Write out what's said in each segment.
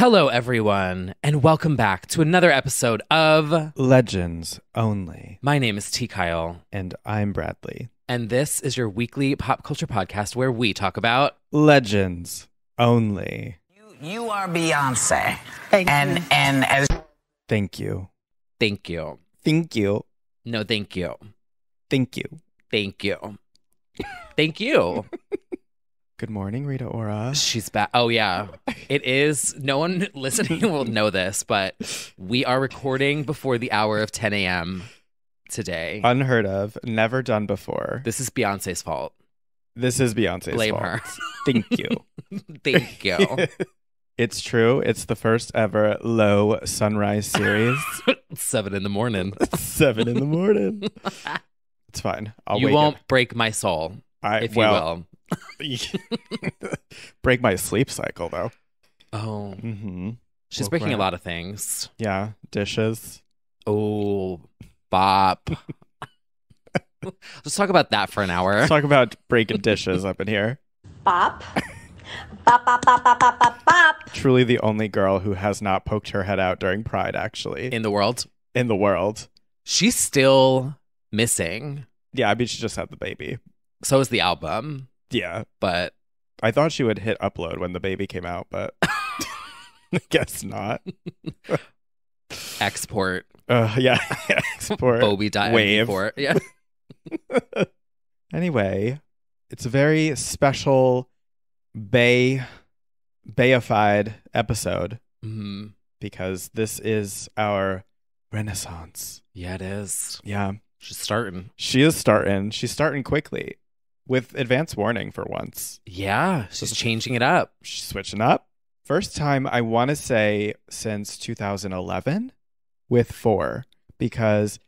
Hello, everyone, and welcome back to another episode of Legends only. My name is T. Kyle, And I'm Bradley. and this is your weekly pop culture podcast where we talk about. Legends only. You are Beyonce. and and as Thank you. Thank you. Thank you. No, thank you. Thank you. Thank you. Thank you. Good morning, Rita Ora. She's back. Oh, yeah. It is. No one listening will know this, but we are recording before the hour of 10 a.m. today. Unheard of, never done before. This is Beyonce's fault. This is Beyonce's Blame fault. her. Thank you. Thank you. it's true. It's the first ever low sunrise series. Seven in the morning. Seven in the morning. It's fine. I'll you won't up. break my soul, I, if well, you will. break my sleep cycle though. Oh, Mm-hmm. she's Woke breaking a lot of things. Yeah, dishes. Oh, bop. Let's talk about that for an hour. Let's talk about breaking dishes up in here. Bop. Bop, bop, bop, bop, bop, bop, bop. Truly the only girl who has not poked her head out during Pride, actually, in, In the world, In the world. she's still missing. Yeah, I mean, she just had the baby. So is the album, Yeah. but I thought she would hit upload when the baby came out, but I guess not. export Uh, yeah. Export. Bobby dot Wave. MP4. Yeah. Anyway, it's a very special Bay Bayified episode Mhm. because this is our Renaissance. Yeah, it is. Yeah. She's starting. She is starting. She's starting quickly with advance warning for once. Yeah, she's changing it up. She's switching up. First time I want to say since 2011 with four because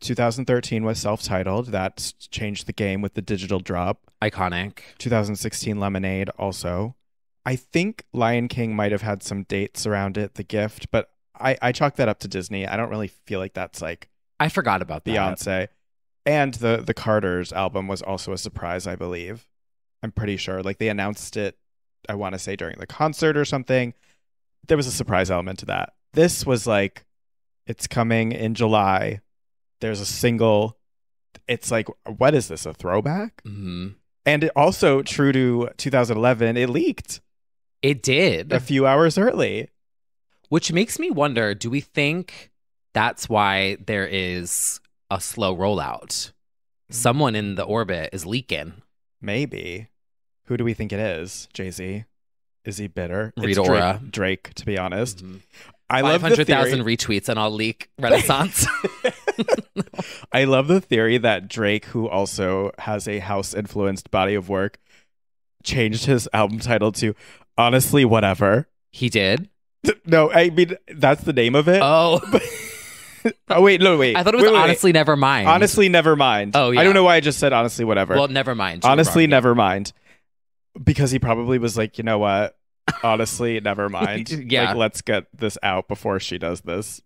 2013 was self titled. That changed the game with the digital drop. Iconic. 2016 Lemonade also. I think Lion King might have had some dates around it, the gift, but I, I chalk that up to Disney. I don't really feel like that's like I forgot about that. Beyonce. And the the Carters album was also a surprise, I believe. I'm pretty sure. Like they announced it, I want to say during the concert or something. There was a surprise element to that. This was like it's coming in July. There's a single. It's like what is this? A throwback? hmm And it also true to 2011, it leaked It did. a few hours early. Which makes me wonder do we think that's why there is a slow rollout? Hmm. Someone in the orbit is leaking. Maybe. Who do we think it is? Jay Z. Is he bitter? Rita Drake, Ora. Drake, to be honest. Mm-hmm. I love the 500,000 retweets and I'll leak Renaissance. I love the theory that Drake, who also has a house influenced body of work, changed his album title to Honestly Whatever. he did. No, I mean that's the name of it. Oh, oh wait, no, wait. I thought it was Wait, wait, wait. honestly never mind. Honestly, never mind. Oh, yeah. I don't know why I just said honestly whatever. Well, never mind. Honestly, wrong. never mind. Because he probably was like, you know what? Honestly, never mind. Yeah. Like, let's get this out before she does this.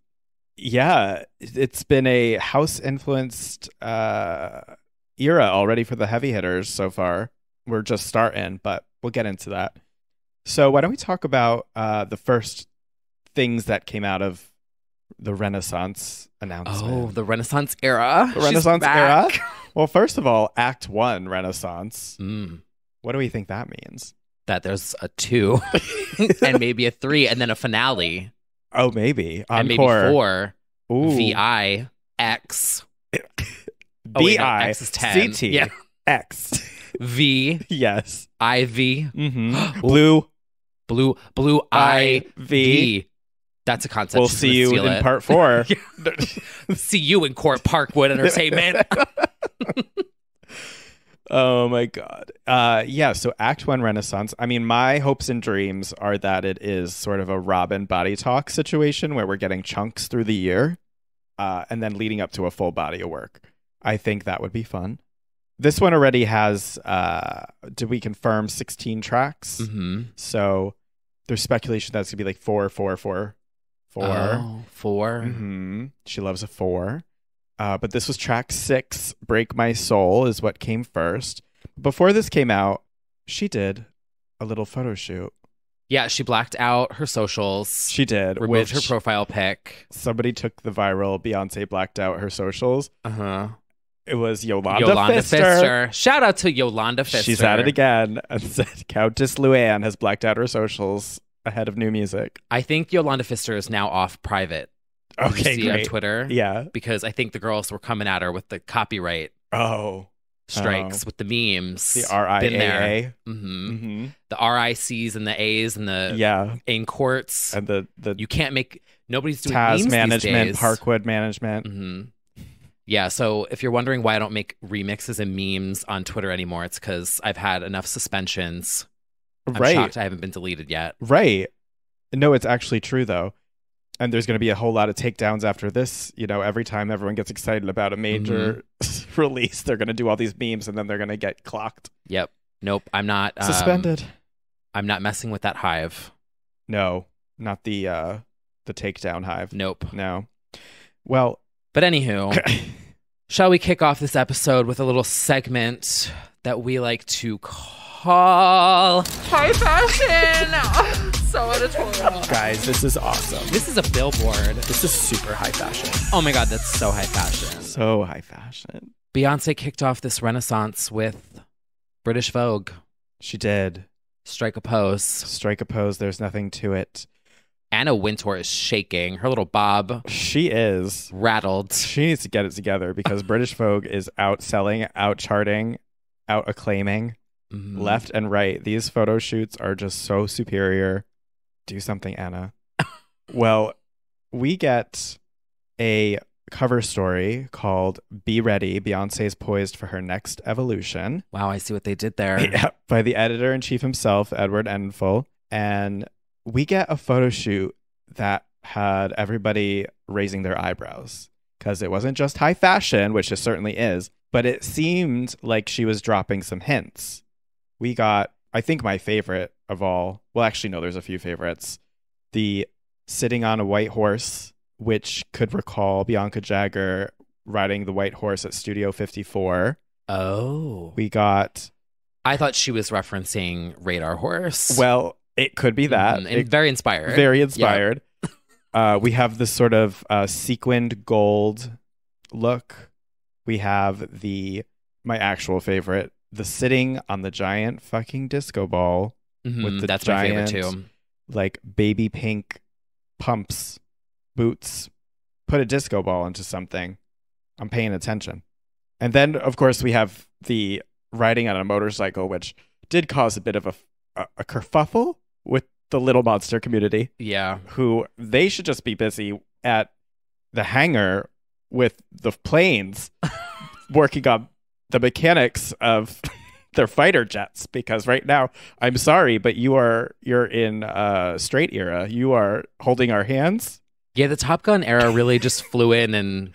Yeah, it's been a house influenced uh, era already for the heavy hitters so far. We're just starting, but we'll get into that. So, why don't we talk about uh, the first things that came out of the Renaissance announcement? Oh, the Renaissance era. The Renaissance era? Well, first of all, Act One Renaissance. Mm, What do we think that means? that there's a two and maybe a three and then a finale Oh, maybe and maybe four. Ooh. VI X. Oh, B I X is 10. C T. X. V Yes. I V Mm-hmm. Blue blue blue I V. That's a concept. We'll She's see you in it. part four. see you in Court Parkwood Entertainment. oh my god. Uh, yeah. So Act One Renaissance. I mean, my hopes and dreams are that it is sort of a Robyn body talk situation where we're getting chunks through the year, uh, and then leading up to a full body of work. I think that would be fun. This one already has. Uh, did we confirm sixteen tracks? hmm So there's speculation that's gonna be like four, four, four, four. Oh, 4 hmm She loves a four. Uh, but this was track six. Break My Soul is what came first. Before this came out, she did a little photo shoot. Yeah, she blacked out her socials. She did. removed her profile pic. somebody took the viral Beyonce blacked out her socials. Uh huh. It was Yolanda, Yolanda Pfister. Pfister. Shout out to Yolanda Pfister. She's at it again and said Countess Luann has blacked out her socials ahead of new music. I think Yolanda Fister is now off private. Okay, see on. Twitter? Yeah. Because I think the girls were coming at her with the copyright Oh, strikes Oh. with the memes. the R I Been there. A hmm Mm-hmm. The RICs and the A's and the Yeah, in courts. and the the you can't make nobody's doing Taz management. Parkwood management. hmm Yeah, so if you're wondering why I don't make remixes and memes on Twitter anymore, it's because I've had enough suspensions. I'm right, shocked I haven't been deleted yet. right. No, it's actually true though. And there's going to be a whole lot of takedowns after this. You know, every time everyone gets excited about a major Mm-hmm. release, they're going to do all these memes, and then they're going to get clocked, Yep. Nope. I'm not um, suspended. I'm not messing with that hive. No, not the uh the takedown hive. Nope. No. Well, But anywho, shall we kick off this episode with a little segment that we like to call High Fashion? so editorial. guys, this is awesome. This is a billboard. This is super high fashion. Oh my god, that's so high fashion. So high fashion. Beyonce kicked off this renaissance with British Vogue. She did. Strike a pose. Strike a pose, there's nothing to it. Anna Wintour is shaking. Her little bob She is. rattled. She needs to get it together because British Vogue is outselling, out charting, out acclaiming Mhm. left and right. These photo shoots are just so superior. Do something, Anna. well, we get a cover story called Be Ready. Beyonce's poised for her next evolution. Wow, I see what they did there. Yeah, by the editor in chief himself, Edward Enninful. And we get a photo shoot that had everybody raising their eyebrows because it wasn't just high fashion, which it certainly is, but it seemed like she was dropping some hints. We got, I think, my favorite of all. Well, actually, no, there's a few favorites. The sitting on a white horse, which could recall Bianca Jagger riding the white horse at Studio 54. Oh. We got I thought she was referencing Radar Horse. Well, it could be that. Mhm, and It- very inspired. very inspired. uh, we have this sort of uh, sequined gold look. We have the my actual favorite, the sitting on the giant fucking disco ball, Mhm, with the That's my favorite giant- too. like baby pink pumps, boots. Put a disco ball into something. I'm paying attention. And then, of course, we have the riding on a motorcycle, which did cause a bit of a, a, a kerfuffle with the little monster community, Yeah. who they should just be busy at the hangar with the planes working on the mechanics of their fighter jets. Because right now i'm sorry but you are you're in uh straight era. You are holding our hands. Yeah, the Top Gun era really just flew in and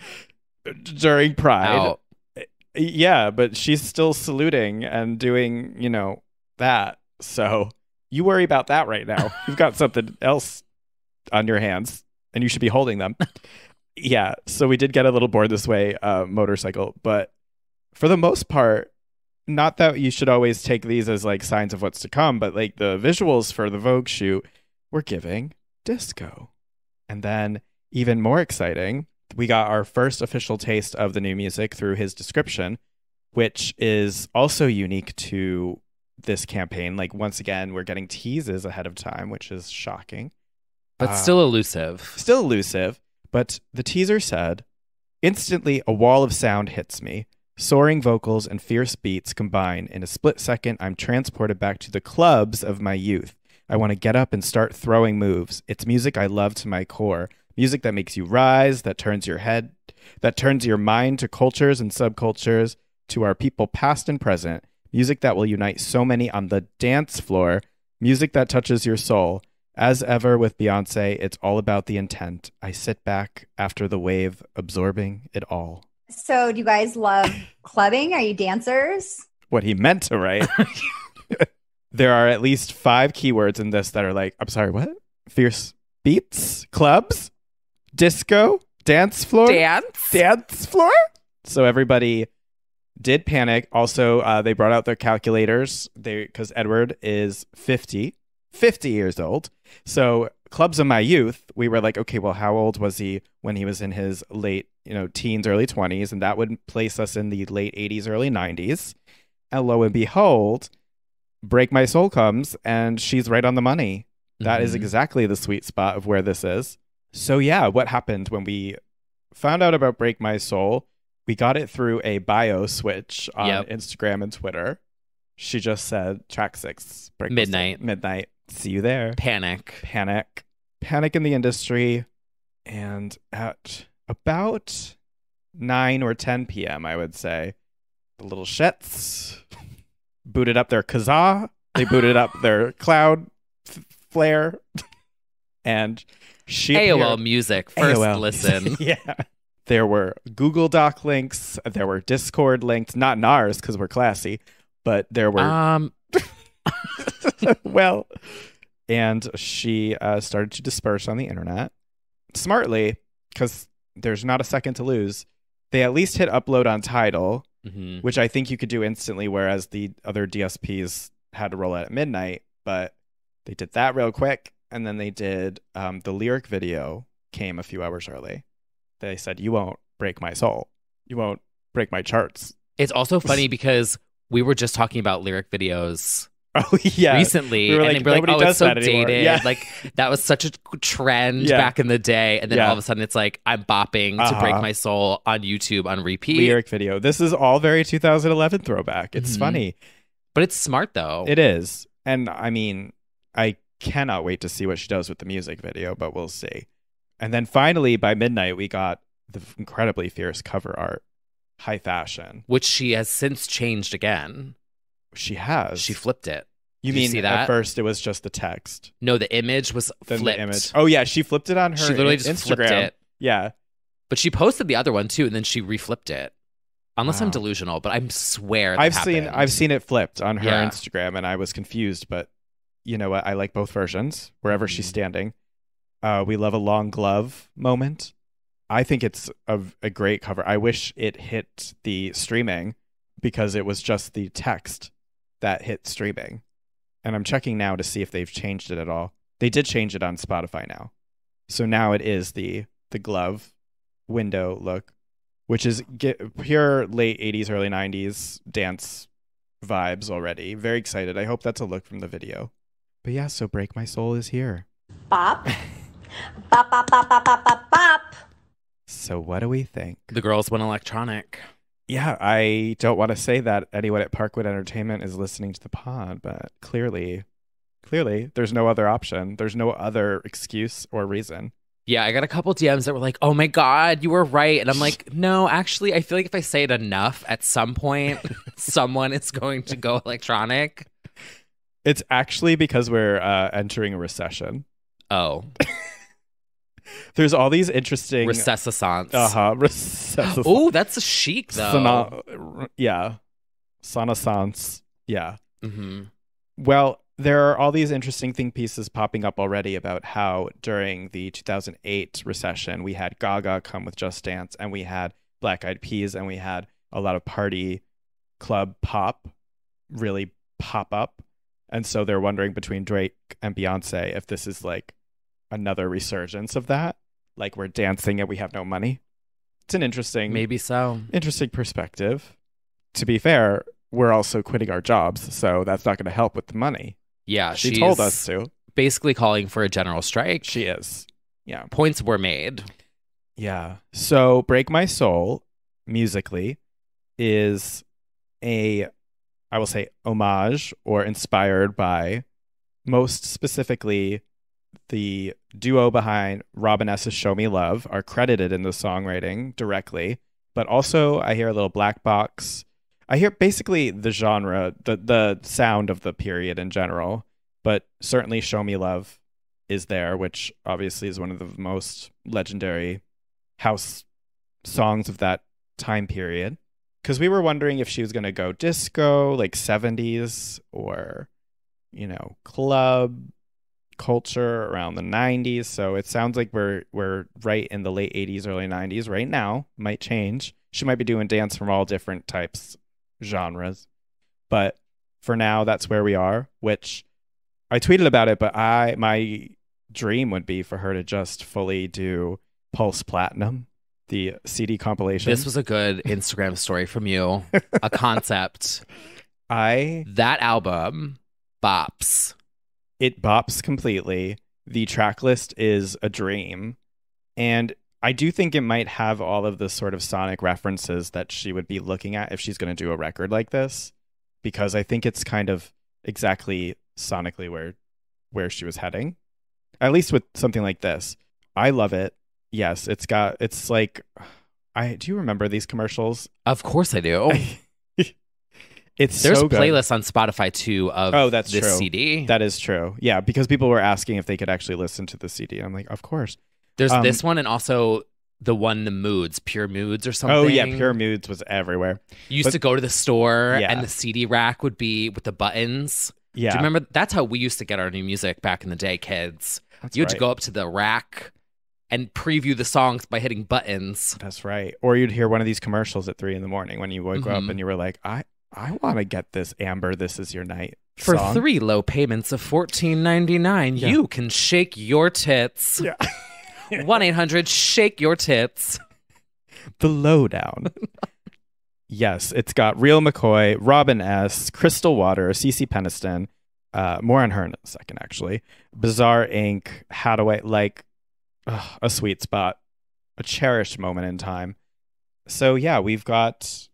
during pride. Out. yeah but she's still saluting and doing you know that. So you worry about that right now. You've got something else on your hands and you should be holding them. Yeah so we did get a little bored this way uh motorcycle but for the most part not that you should always take these as like signs of what's to come but like the visuals for the vogue shoot were giving disco. And then even more exciting we got our first official taste of the new music through his description, which is also unique to this campaign. Like, once again, we're getting teases ahead of time, which is shocking. But Uh, still elusive. Still elusive, but the teaser said Instantly, a wall of sound hits me. Soaring vocals and fierce beats combine. In a split second, I'm transported back to the clubs of my youth. I want to get up and start throwing moves. It's music I love to my core. Music that makes you rise, that turns your head, that turns your mind to cultures and subcultures, to our people past and present. Music that will unite so many on the dance floor. Music that touches your soul. As ever with Beyonce, it's all about the intent. I sit back after the wave, absorbing it all. So, do you guys love clubbing? Are you dancers? What he meant to write. there are at least five keywords in this that are like, I'm sorry, what? Fierce beats, clubs, disco, dance floor, Dance. dance floor. So everybody did panic. Also, uh, they brought out their calculators. They because Edward is 50 50 years old. So, clubs of my youth, we were like, okay, well, how old was he when he was in his late, you know, teens, early 20s? And that would place us in the late 80s, early 90s. And lo and behold, Break My Soul comes and she's right on the money. That is Mhm. exactly the sweet spot of where this is. So, yeah, what happened when we found out about Break My Soul? We got it through a bio switch on Yep. Instagram and Twitter. She just said track six, Break My Soul." Midnight. midnight. See you there. Panic. Panic, panic in the industry, and at about nine or ten p.m., I would say, the little shits booted up their kazaa. They booted up their cloud f- flare, and she AOL appeared- music. First AOL. listen. yeah. There were Google Doc links. There were Discord links. Not in ours because we're classy, but there were Um, well, and she uh, started to disperse on the internet smartly because there's not a second to lose. They at least hit upload on Tidal, mhm. which I think you could do instantly, whereas the other DSPs had to roll out at midnight. But they did that real quick, and then they did um, the lyric video came a few hours early. They said, "You won't break my soul. You won't break my charts." It's also funny because we were just talking about lyric videos Oh yeah, recently, We were and like, we're like, "Oh, it's so that dated." Yeah. Like that was such a trend Yeah. back in the day, and then Yeah. all of a sudden, it's like I'm bopping to "Break Uh-huh. My Soul" on YouTube on repeat. lyric video. This is all very 2011 throwback. It's Mhm. funny. But it's smart though. It is. And I mean, I cannot wait to see what she does with the music video, but we'll see. And then finally, by midnight, we got the incredibly fierce cover art, high fashion. which she has since changed again. She has. She flipped it. you did you mean see at first it was just the text, No, the image was then flipped. the image. Oh yeah, she flipped it on her she literally in- just Instagram. flipped it. Yeah, But she posted the other one too, and then she reflipped it. Unless I'm delusional, but I swear that I've seen. I've seen it flipped on her Yeah. Instagram, and I was confused. But you know what? I like both versions. Wherever she's Mhm. standing, uh, we love a long glove moment. I think it's a, a great cover. I wish it hit the streaming because it was just the text that hit streaming. And I'm checking now to see if they've changed it at all. They did change it on Spotify now, so now it is the the glove window look which is get pure late 80s early 90s dance vibes already very excited i hope that's a look from the video but yeah so break my soul is here Bop. Bop, bop, bop, bop, bop, bop, bop. so what do we think the girls went electronic. yeah i don't want to say that anyone at parkwood entertainment is listening to the pod but clearly clearly there's no other option there's no other excuse or reason Yeah, I got a couple DMs that were like, "Oh my god, you were right," and I'm like, "No, actually, I feel like if I say it enough, at some point, someone is going to go electronic." it's actually because we're uh, entering a recession Oh, there's all these interesting recessance. uh-huh recession Oh, that's a chic though. Sana- yeah. Renaissance. Yeah. hmm Well, there are all these interesting think pieces popping up already about how during the 2008 recession, we had Gaga come with Just Dance and we had Black Eyed Peas and we had a lot of party club pop really pop up. And so they're wondering between Drake and Beyonce if this is like another resurgence of that. Like we're dancing and we have no money. It's an interesting Maybe so. interesting perspective. To be fair, we're also quitting our jobs, so that's not going to help with the money. Yeah, She told us to. basically calling for a general strike. She is. Yeah. Points were made. Yeah. So, Break My Soul musically is a I will say homage or inspired by most specifically the duo behind Robin S.'s Show Me Love are credited in the songwriting directly, but also I hear a little black box. I hear basically the genre, the the sound of the period in general, but certainly Show Me Love is there, which obviously is one of the most legendary house songs of that time period. Because we were wondering if she was going to go disco, like 70s, or, you know, club culture around the 90s. So it sounds like we're we're right in the late 80s, early 90s right now. Might change. She might be doing dance from all different types, genres. But for now, that's where we are, which I tweeted about it, but I my dream would be for her to just fully do Pulse Platinum, the CD compilation. This was a good Instagram story from you, a concept. I That album bops. It bops completely. The track list is a dream. And I do think it might have all of the sort of sonic references that she would be looking at if she's going to do a record like this because I think it's kind of exactly sonically where where she was heading. At least with something like this. I love it. Yes, it's got it's like I do you remember these commercials? Of course I do. Oh, It's There's so playlists on Spotify too of Oh, that's this true. CD. That is true. Yeah, because people were asking if they could actually listen to the CD. I'm like, of course. There's um, this one and also the one the moods, pure moods or something. Oh yeah, Pure Moods was everywhere. You used But- to go to the store Yeah. and the CD rack would be with the buttons. Yeah, Do you remember? That's how we used to get our new music back in the day, kids. That's you had to go up to the rack and preview the songs by hitting buttons. That's right. Or you'd hear one of these commercials at three in the morning when you woke up Mhm. and you were like, I I want to get this Amber. This is your night For song. three low payments of fourteen ninety nine, Yeah. you can shake your tits. Yeah. One eight hundred shake your tits. the lowdown. yes, it's got Real McCoy, Robin S, Crystal Water, Cece Peniston. Uh, more on her in a second, actually. Bizarre Inc., Hadaway, like ugh, a sweet spot, a cherished moment in time. So yeah, we've got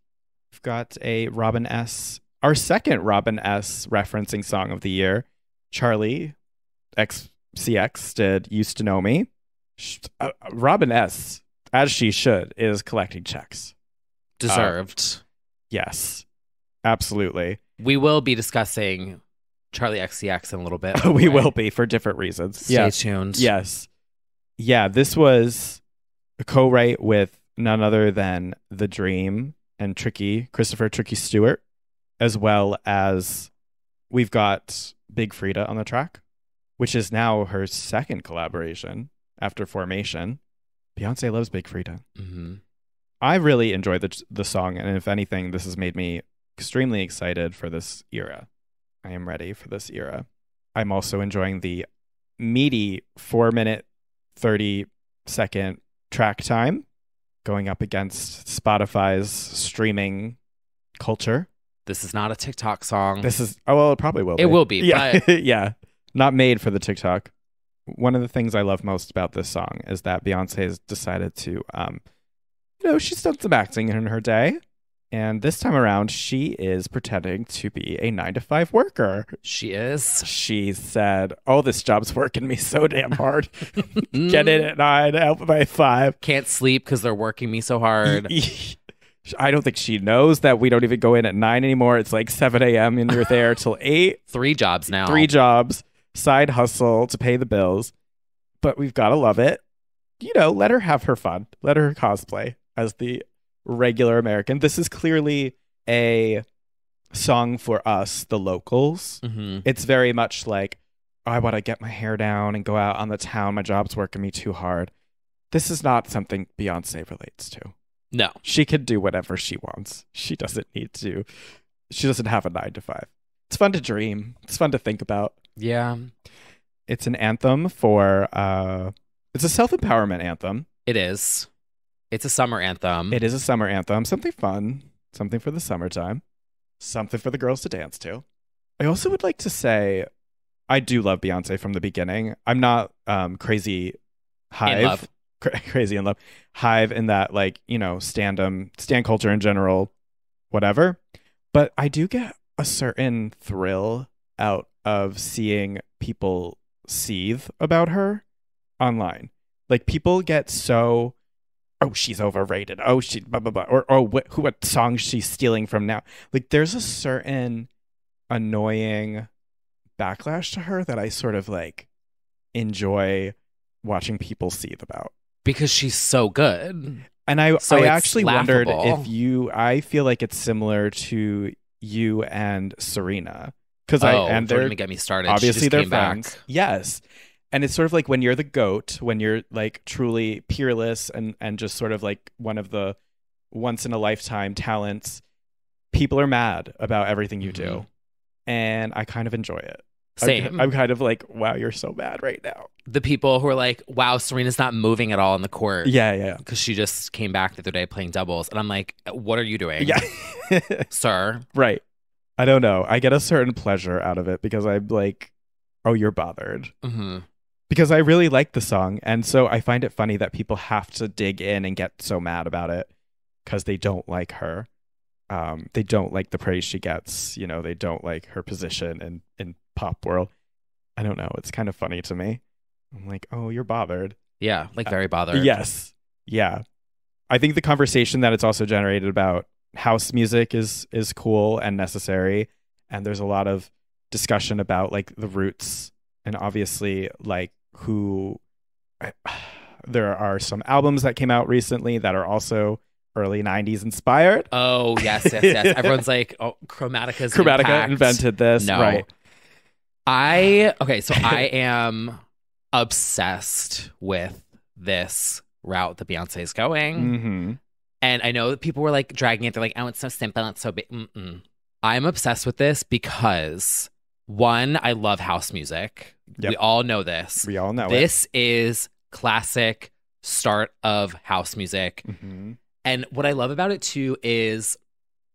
got a Robin S. Our second Robin S. referencing song of the year. Charli XCX did "Used to Know Me." Uh, Robin S. As she should is collecting checks. Deserved. Yes, absolutely. we will be discussing Charli XCX in a little bit. we will be for different reasons. Stay yeah. tuned. Yes. Yeah, this was a co-write with none other than The Dream and Tricky, Christopher Tricky Stewart, as well as we've got Big Freedia on the track, which is now her second collaboration after Formation. Beyonce loves Big Freedia. hmm I really enjoy the the song, and if anything, this has made me extremely excited for this era. I am ready for this era. I'm also enjoying the meaty four minute, thirty second track time, going up against Spotify's streaming culture. This is not a TikTok song. This is oh well, it probably will. It be. will be, Yeah, yeah. Not made for the TikTok. One of the things I love most about this song is that Beyonce has decided to, um, you know, she's done some acting in her day, and this time around she is pretending to be a nine to five worker. she is. She said, "Oh, this job's working me so damn hard. Get in at nine, out by five. Can't sleep because they're working me so hard. I don't think she knows that we don't even go in at nine anymore. It's like seven a.m. and you're there till eight. Three jobs now. three jobs, side hustle to pay the bills. But we've got to love it. You know, let her have her fun. Let her cosplay as the regular American. This is clearly a song for us, the locals. hmm It's very much like, I want to get my hair down and go out on the town. My job's working me too hard. This is not something Beyonce relates to. No. She can do whatever she wants. She doesn't need to. She doesn't have a nine to five. It's fun to dream. It's fun to think about. Yeah, It's an anthem for uh it's a self-empowerment anthem. it is. It's a summer anthem. It is a summer anthem, something fun, something for the summertime, something for the girls to dance to. I also would like to say I do love Beyonce from the beginning. I'm not um crazy hive love. cra- crazy in love hive in that like, you know, standum, stand culture in general, whatever. But I do get a certain thrill out of seeing people seethe about her online. Like people get so, oh, she's overrated. Oh, she blah blah blah. Or oh, what who what song she's stealing from now? Like there's a certain annoying backlash to her that I sort of like enjoy watching people seethe about. because she's so good. And I, So I actually wondered if you, I feel like it's similar to you and Serena because oh, I and they're even get me started. Obviously they're came back. friends. Yes, and it's sort of like when you're the goat, when you're like truly peerless and and just sort of like one of the once in a lifetime talents. People are mad about everything you do, Mhm. and I kind of enjoy it. I'm- Same. I'm, kind of like, wow, you're so bad right now. the people who are like, wow, Serena's not moving at all in the court. Yeah, yeah, Because she just came back the other day playing doubles. And I'm like, what are you doing? yeah. Sir. right. I don't know. I get a certain pleasure out of it because I'm like, oh, you're bothered. hmm Because I really like the song. And so I find it funny that people have to dig in and get so mad about it because they don't like her. Um, they don't like the praise she gets. You know, they don't like her position in, in pop world. I don't know. It's kind of funny to me. I'm like, oh, you're bothered. Yeah. Like very bothered. Yes. Yeah. I think the conversation that it's also generated about house music is is cool and necessary and there's a lot of discussion about like the roots and obviously like who there are some albums that came out recently that are also early 90s inspired. Oh, yes, yes, yes. Everyone's like, oh, Chromatica's Chromatica impact. invented this, No. right? I okay, so I am obsessed with this route that Beyonce is going, Mhm. and I know that people were like dragging it. They're like, "Oh, it's so simple, it's so big." I'm obsessed with this because one, I love house music. Yep. We all know this. We all know this is classic start of house music. it. Mhm. And what I love about it too is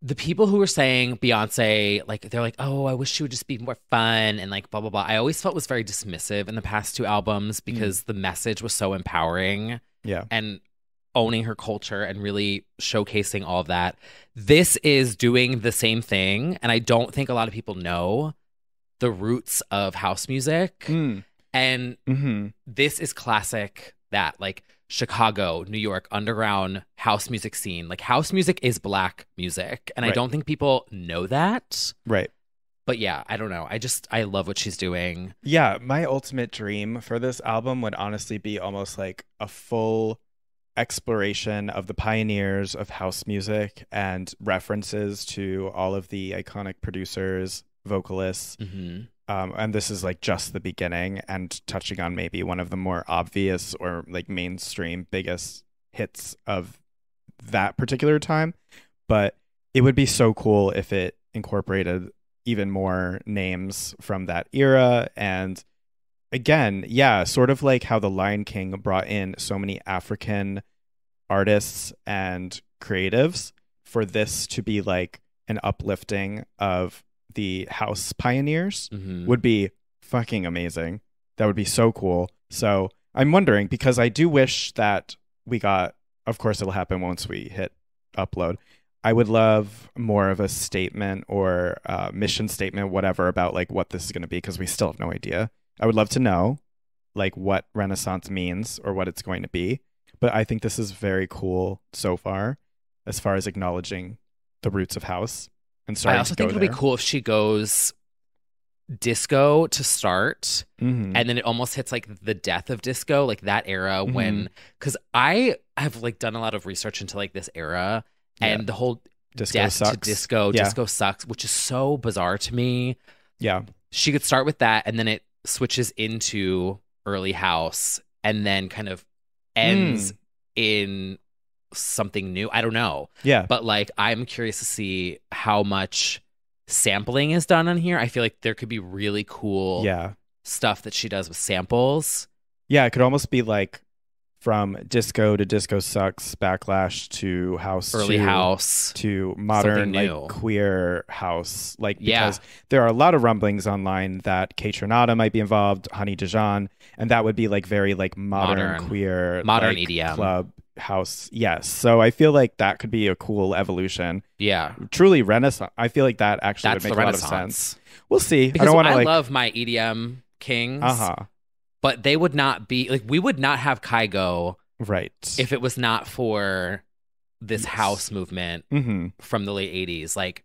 the people who were saying Beyonce, like they're like, oh, I wish she would just be more fun and like blah blah blah. I always felt was very dismissive in the past two albums because the message was so empowering Yeah. and owning her culture and really showcasing all of that. This is doing the same thing, and I don't think a lot of people know the roots of house music. Mm. And Mhm. this is classic that like Chicago, New York underground house music scene. Like house music is black music. And I don't think people know that. Right. But yeah, I don't know. I just I love what she's doing. Yeah, my ultimate dream for this album would honestly be almost like a full exploration of the pioneers of house music and references to all of the iconic producers, vocalists. hmm Um, and this is like just the beginning and touching on maybe one of the more obvious or like mainstream biggest hits of that particular time. But it would be so cool if it incorporated even more names from that era. And again, yeah, sort of like how The Lion King brought in so many African artists and creatives for this to be like an uplifting of the house pioneers hmm would be fucking amazing. That would be so cool. So I'm wondering because I do wish that we got, of course, it'll happen once we hit upload. I would love more of a statement or uh, mission statement, whatever, about like what this is going to be because we still have no idea. I would love to know like what Renaissance means or what it's going to be. But I think this is very cool so far, as far as acknowledging the roots of house and I also think it'll be cool if she goes disco to start Mhm. and then it almost hits like the death of disco like that era Mm-hmm. when because i have like done a lot of research into like this era and the whole Disco death sucks. to disco Yeah. disco sucks which is so bizarre to me Yeah. she could start with that and then it switches into early house and then kind of ends in something new i don't know Yeah. but like i'm curious to see how much sampling is done on here i feel like there could be really cool Yeah. stuff that she does with samples Yeah. It could almost be like from disco to disco sucks, backlash to house, early to, house to modern, like queer house. Like, Yeah. because there are a lot of rumblings online that Kaytranada might be involved, Honey Dijon, and that would be like very like modern, Modern. queer, Modern like, EDM. club house. Yes. So I feel like that could be a cool evolution. yeah Truly Renaissance. I feel like that actually that's would make a lot of sense. We'll see. because I don't want to like. love my edm kings uh huh. but they would not be like we would not have kygo Right. if it was not for this Yes. house movement mm-hmm. from the late 80s like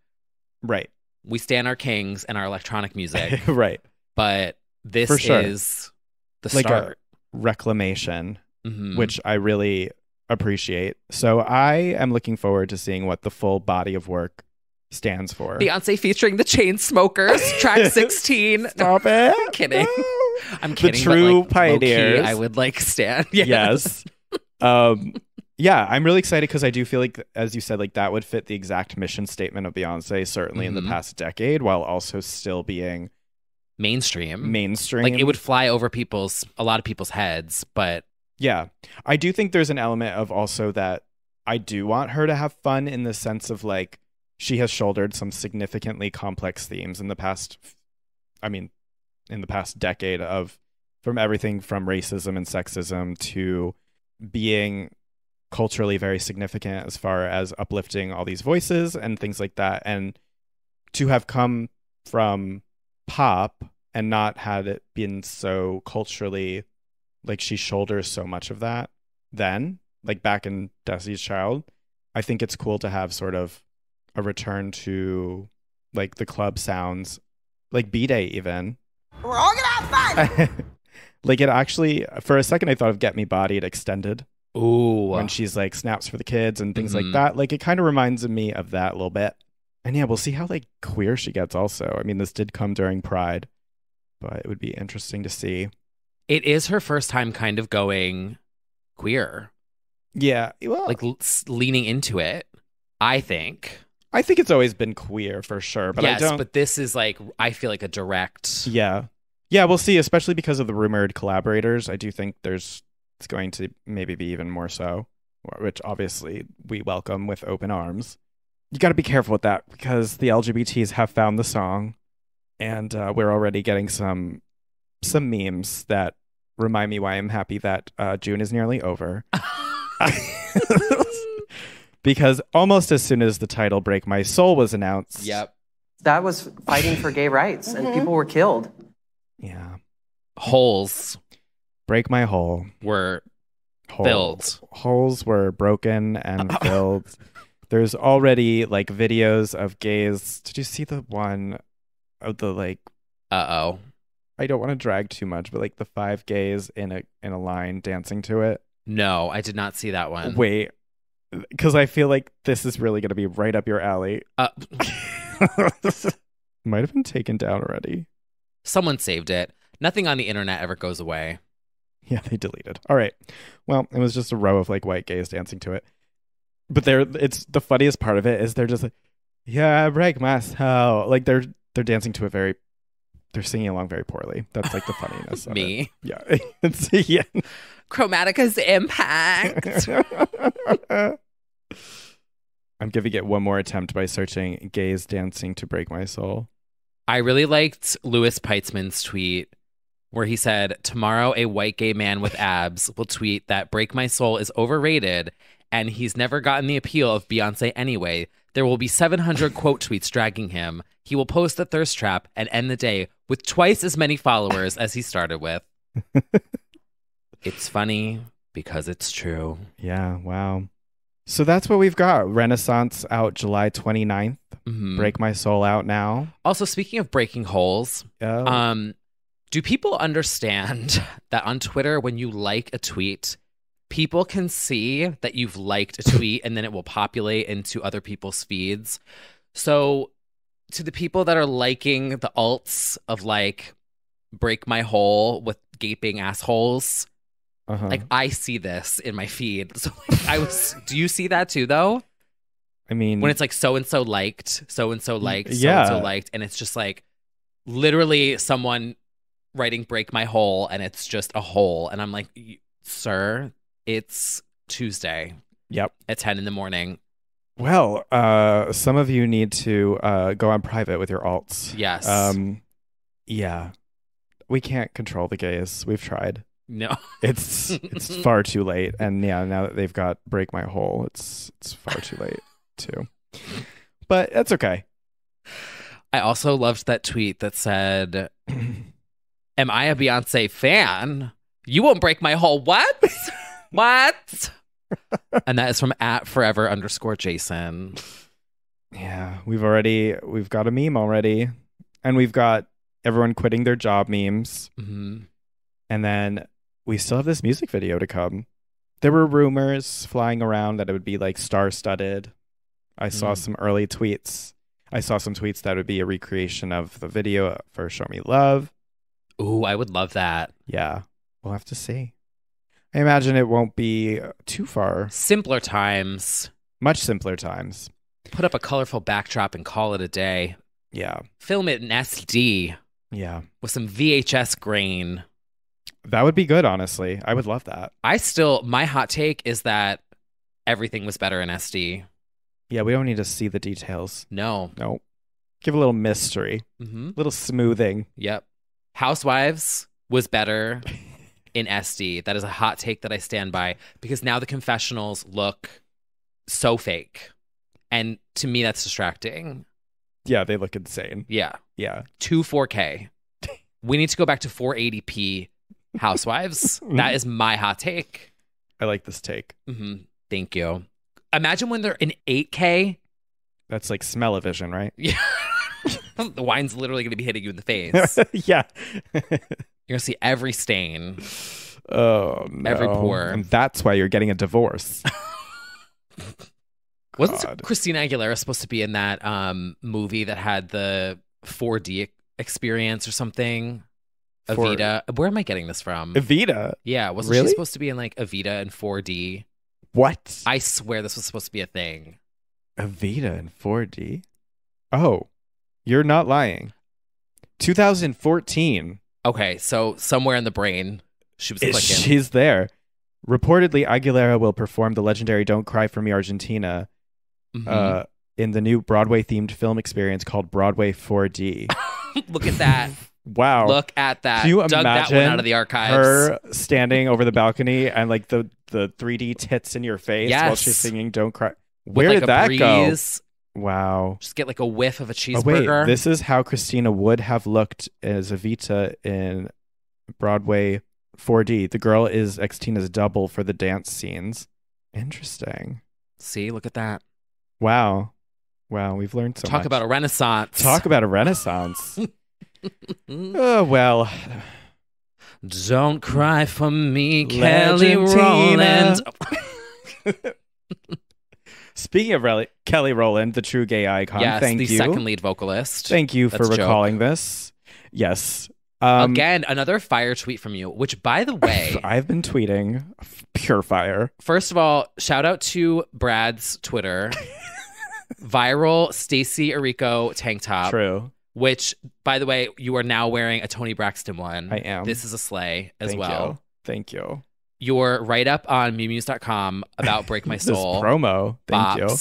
Right. we stand our kings and our electronic music right. but this sure. is the Like a- start Reclamation, Mhm. which I really appreciate. So I am looking forward to seeing what the full body of work stands for. Beyonce featuring the Chainsmokers, track 16. Stop it. I'm kidding. I'm The true like, pioneers. I would like stand. Yes. um yeah, I'm really excited because I do feel like, as you said, like that would fit the exact mission statement of Beyonce, certainly in Mhm. the past decade, while also still being mainstream. mainstream. Like it would fly over people's a lot of people's heads, but Yeah. I do think there's an element of also that I do want her to have fun in the sense of like she has shouldered some significantly complex themes in the past I mean in the past decade of from everything from racism and sexism to being culturally very significant as far as uplifting all these voices and things like that and to have come from pop and not had it been so culturally like she shoulders so much of that then like back in Destiny's Child I think it's cool to have sort of a return to like the club sounds like B-Day even We're all gonna have fun. like it actually for a second I thought of Get Me Bodied extended ooh, when she's like snaps for the kids and things Mhm. like that. Like it kind of reminds me of that a little bit. And yeah, we'll see how like queer she gets also. I mean, this did come during Pride, but it would be interesting to see. It is her first time kind of going queer, Yeah, well, like leaning into it. I think. I think it's always been queer for sure, but yes, I don't. but this is like I feel like a direct. yeah, yeah, we'll see. Especially because of the rumored collaborators, I do think there's it's going to maybe be even more so, which obviously we welcome with open arms. You got to be careful with that because the LGBTs have found the song, and uh, we're already getting some some memes that remind me why I'm happy that uh, June is nearly over. because almost as soon as the title "Break My Soul" was announced, yep. That was fighting for gay rights, and people were killed. yeah, Holes "Break My Hole." were hole- Filled. Holes were broken and filled. There's already like videos of gays. Did you see the one of the like? uh oh. I don't want to drag too much, but like the five gays in a in a line dancing to it. No, I did not see that one. Wait, because I feel like this is really going to be right up your alley. Uh, Might have been taken down already. someone saved it. Nothing on the internet ever goes away. Yeah, they deleted. All right. Well, it was just a row of like white gays dancing to it. But they're it's the funniest part of it is they're just like, yeah, break my soul. Like they're they're dancing to it very they're singing along very poorly. That's like the funniness of. Me. Yeah. it's yeah. Chromatica's impact. I'm giving it one more attempt by searching gays dancing to break my soul. I really liked Louis Peitzman's tweet where he said, Tomorrow a white gay man with abs will tweet that Break My Soul is overrated and he's never gotten the appeal of Beyonce anyway. There will be 700 quote tweets dragging him. He will post the thirst trap and end the day with twice as many followers as he started with. it's funny because it's true. Yeah, wow. So that's what we've got. Renaissance out July 29th. Mhm. Break My Soul out now. Also, speaking of breaking holes, Oh. Um, do people understand that on Twitter, when you like a tweet, people can see that you've liked a tweet and then it will populate into other people's feeds? So, to the people that are liking the alts of like break my hole with gaping assholes, uh-huh. like I see this in my feed. So, like, I was, do you see that too, though? I mean, when it's like so and so liked, so and so liked, so yeah. and so liked, and it's just like literally someone writing "break my hole" and it's just a hole, and I'm like, sir, it's Tuesday yep. at ten in the morning. Well, uh, some of you need to uh, go on private with your alts. Yes, Um, yeah, we can't control the gays. We've tried. no, It's it's far too late. And yeah, now that they've got break my hole, it's it's far too late too. But that's okay. I also loved that tweet that said, "Am I a Beyonce fan? You won't break my hole. What? what?" And that is from at forever underscore Jason. Yeah, we've already we've got a meme already, and we've got everyone quitting their job memes, hmm and then we still have this music video to come. There were rumors flying around that it would be like star studded. I saw Mm. some early tweets. I saw some tweets that would be a recreation of the video for "Show Me Love." Ooh, I would love that. Yeah, we'll have to see. I imagine it won't be too far. Simpler times. Much simpler times. Put up a colorful backdrop and call it a day. Yeah. Film it in SD. Yeah. with some VHS grain. That would be good, honestly. I would love that. I still, my hot take is that everything was better in SD. Yeah, we don't need to see the details. No. No. Give a little mystery, Mm-hmm. a little smoothing. Yep. Housewives was better in SD. That is a hot take that I stand by because now the confessionals look so fake. And to me, that's distracting. Yeah, they look insane. Yeah. Yeah. to 4K. We need to go back to 480p Housewives. that is my hot take. I like this take. hmm Thank you. Imagine when they're in 8K. That's like smell-o-vision, right? Yeah. the wine's literally going to be hitting you in the face. yeah. You're to see every stain. oh, no. Every pore. And that's why you're getting a divorce. Wasn't Christina Aguilera supposed to be in that um, movie that had the 4D experience or something? For- Evita. Where am I getting this from? Evita. yeah, wasn't Really? she supposed to be in like Evita in 4D? What? I swear this was supposed to be a thing. Evita in 4D? Oh, you're not lying. 2014. Okay, so somewhere in the brain, she was clicking. She's there. Reportedly, Aguilera will perform the legendary Don't Cry For Me Argentina Mhm. uh, in the new Broadway themed film experience called Broadway 4D. Look at that. wow. Look at that. Can you Dug that imagine one out of the archives. Her standing over the balcony and like the, the 3D tits in your face while she's singing Don't Cry. Where like, did that go? Wow. Just get like a whiff of a Oh, wait, cheeseburger. this is how Christina would have looked as Evita in Broadway 4D. The girl is Xtina's double for the dance scenes. Interesting. See, look at that. Wow. Wow, we've learned so Talk much. about a renaissance. Talk about a renaissance. oh, well. Don't cry for me, Kelly Rowland. Speaking of Kelly Rowland, the true gay icon, yes, thank the you. second lead vocalist. Thank you for That's joke. recalling this. Yes. Um, Again, another fire tweet from you, which, by the way, I've been tweeting pure fire. first of all, shout out to Brad's Twitter. Viral Stacie Orrico tank top. True. Which, by the way, you are now wearing a Toni Braxton one. I am. This is a sleigh as Thank well. You. Thank you. Your write up on muumuse.com about Break My Soul. promo. Thank you.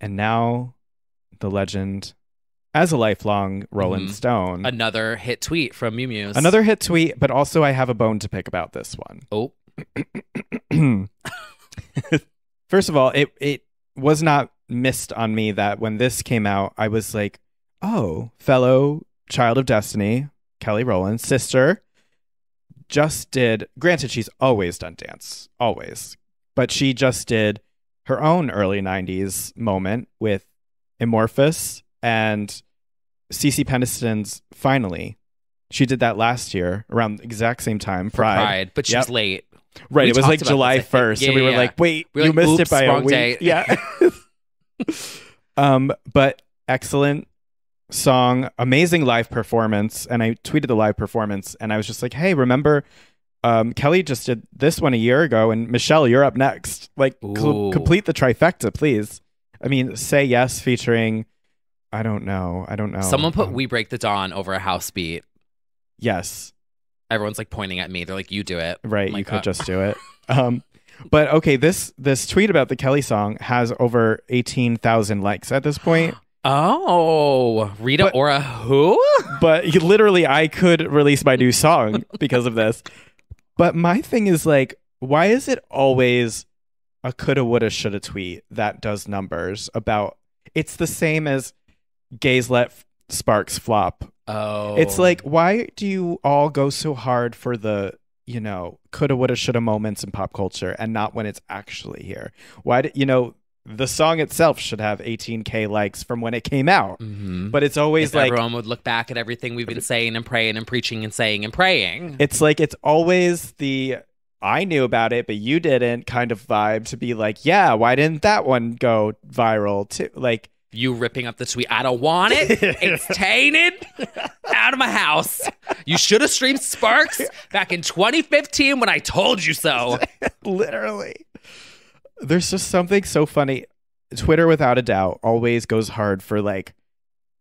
And now the legend, as a lifelong Rolling Mhm. Stone. Another hit tweet from MuuMuse. Another hit tweet, but also I have a bone to pick about this one. Oh, First of all, it it was not missed on me that when this came out, I was like, "Oh, fellow child of destiny, Kelly Rowland, sister, just did. Granted, she's always done dance, always, but she just did her own early '90s moment with Amorphous and Cece Peniston's Finally. She did that last year around the exact same time. for Pride. but she's Yep. late. Right. We it was like July this, 1st. Yeah, and we yeah, were yeah. like, wait, We were you like, missed it by a week. day. Yeah. um, but excellent song, amazing live performance. And I tweeted the live performance and I was just like, hey, remember um, Kelly just did this one a year ago and Michelle, you're up next. Like, cl- complete the trifecta, please. I mean, Say Yes featuring, I don't know. I don't know. Someone put Um, We Break the Dawn over a house beat. Yes. Everyone's like pointing at me. They're like, you do it. Right, I'm you could uh, just do it. Um, but okay, this this tweet about the Kelly song has over eighteen thousand likes at this point. Oh, Rita But- Ora who? but literally, I could release my new song because of this. But my thing is like, why is it always a coulda, woulda, shoulda tweet that does numbers about? It's the same as gays let f- sparks flop Oh. It's like, why do you all go so hard for the, you know, coulda, woulda, shoulda moments in pop culture and not when it's actually here? Why do you know the song itself should have 18k likes from when it came out, Mhm. but it's always if like everyone would look back at everything we've been saying and praying and preaching and saying and praying. it's like it's always the I knew about it but you didn't kind of vibe to be like, yeah, why didn't that one go viral too? Like, you ripping up the tweet. I don't want it. It's tainted. Out of my house. You should have streamed Sparks back in 2015 when I told you so. literally. There's just something so funny. Twitter, without a doubt, always goes hard for like,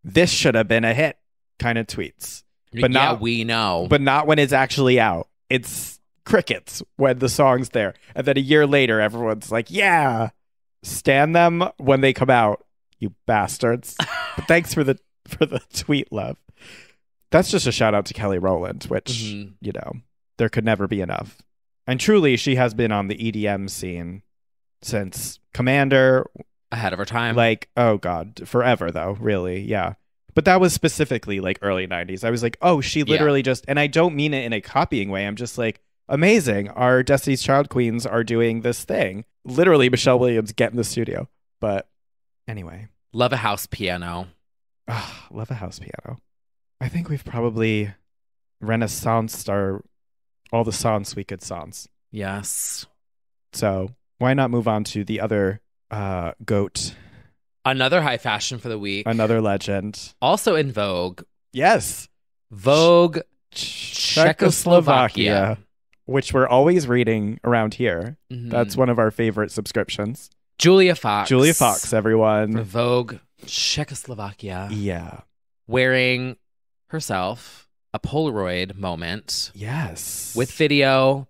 this should have been a hit kind of tweets. but yeah, not we know. but not when it's actually out. It's crickets when the song's there. And then a year later everyone's like, "Yeah, stand them when they come out, you bastards." but thanks for the for the tweet love. That's just a shout out to Kelly Rowland, which, Mhm. you know, there could never be enough. And truly she has been on the EDM scene since Commander, ahead of her time. like oh god forever though really yeah. But that was specifically like early 90s i was like oh she literally just and i don't mean it in a copying way. I'm just like amazing our destiny's child queens are doing this thing. Literally michelle williams get in the studio. But anyway. Love a house piano. ah, love a house piano. I think we've probably renaissanced our all the songs we could songs. Yes. so why not move on to the other uh goat Another high fashion for the week. another legend also in Vogue. yes Vogue Czechoslovakia, which we're always reading around here. Mhm. That's one of our favorite subscriptions. Julia Fox. Julia Fox, For everyone. Vogue Czechoslovakia. Yeah. Wearing herself a Polaroid moment Yes. with video.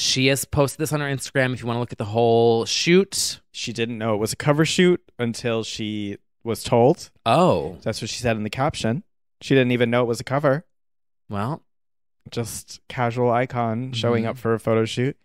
She has posted this on her Instagram if you want to look at the whole shoot. she didn't know it was a cover shoot until she was told. Oh, That's what she said in the caption. She didn't even know it was a cover. well, Just casual icon showing Mhm. up for a photo shoot.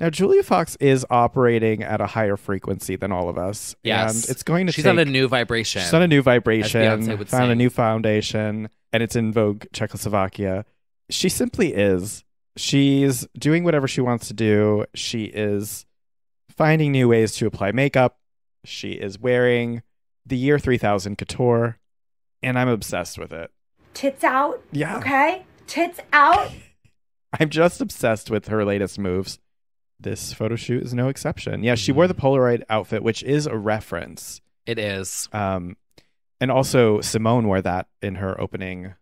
Now Julia Fox is operating at a higher frequency than all of us. Yes. And it's going to she's take on a new vibration. She's on a new vibration, found a new foundation, and it's in Vogue Czechoslovakia. She simply is. She's doing whatever she wants to do. She is finding new ways to apply makeup. She is wearing the year 3000 couture, and I'm obsessed with it. Tits out. Yeah. Okay? Tits out. I'm just obsessed with her latest moves. This photo shoot is no exception. Yeah, she wore the Polaroid outfit, which is a reference It is. Um, and also Simone wore that in her opening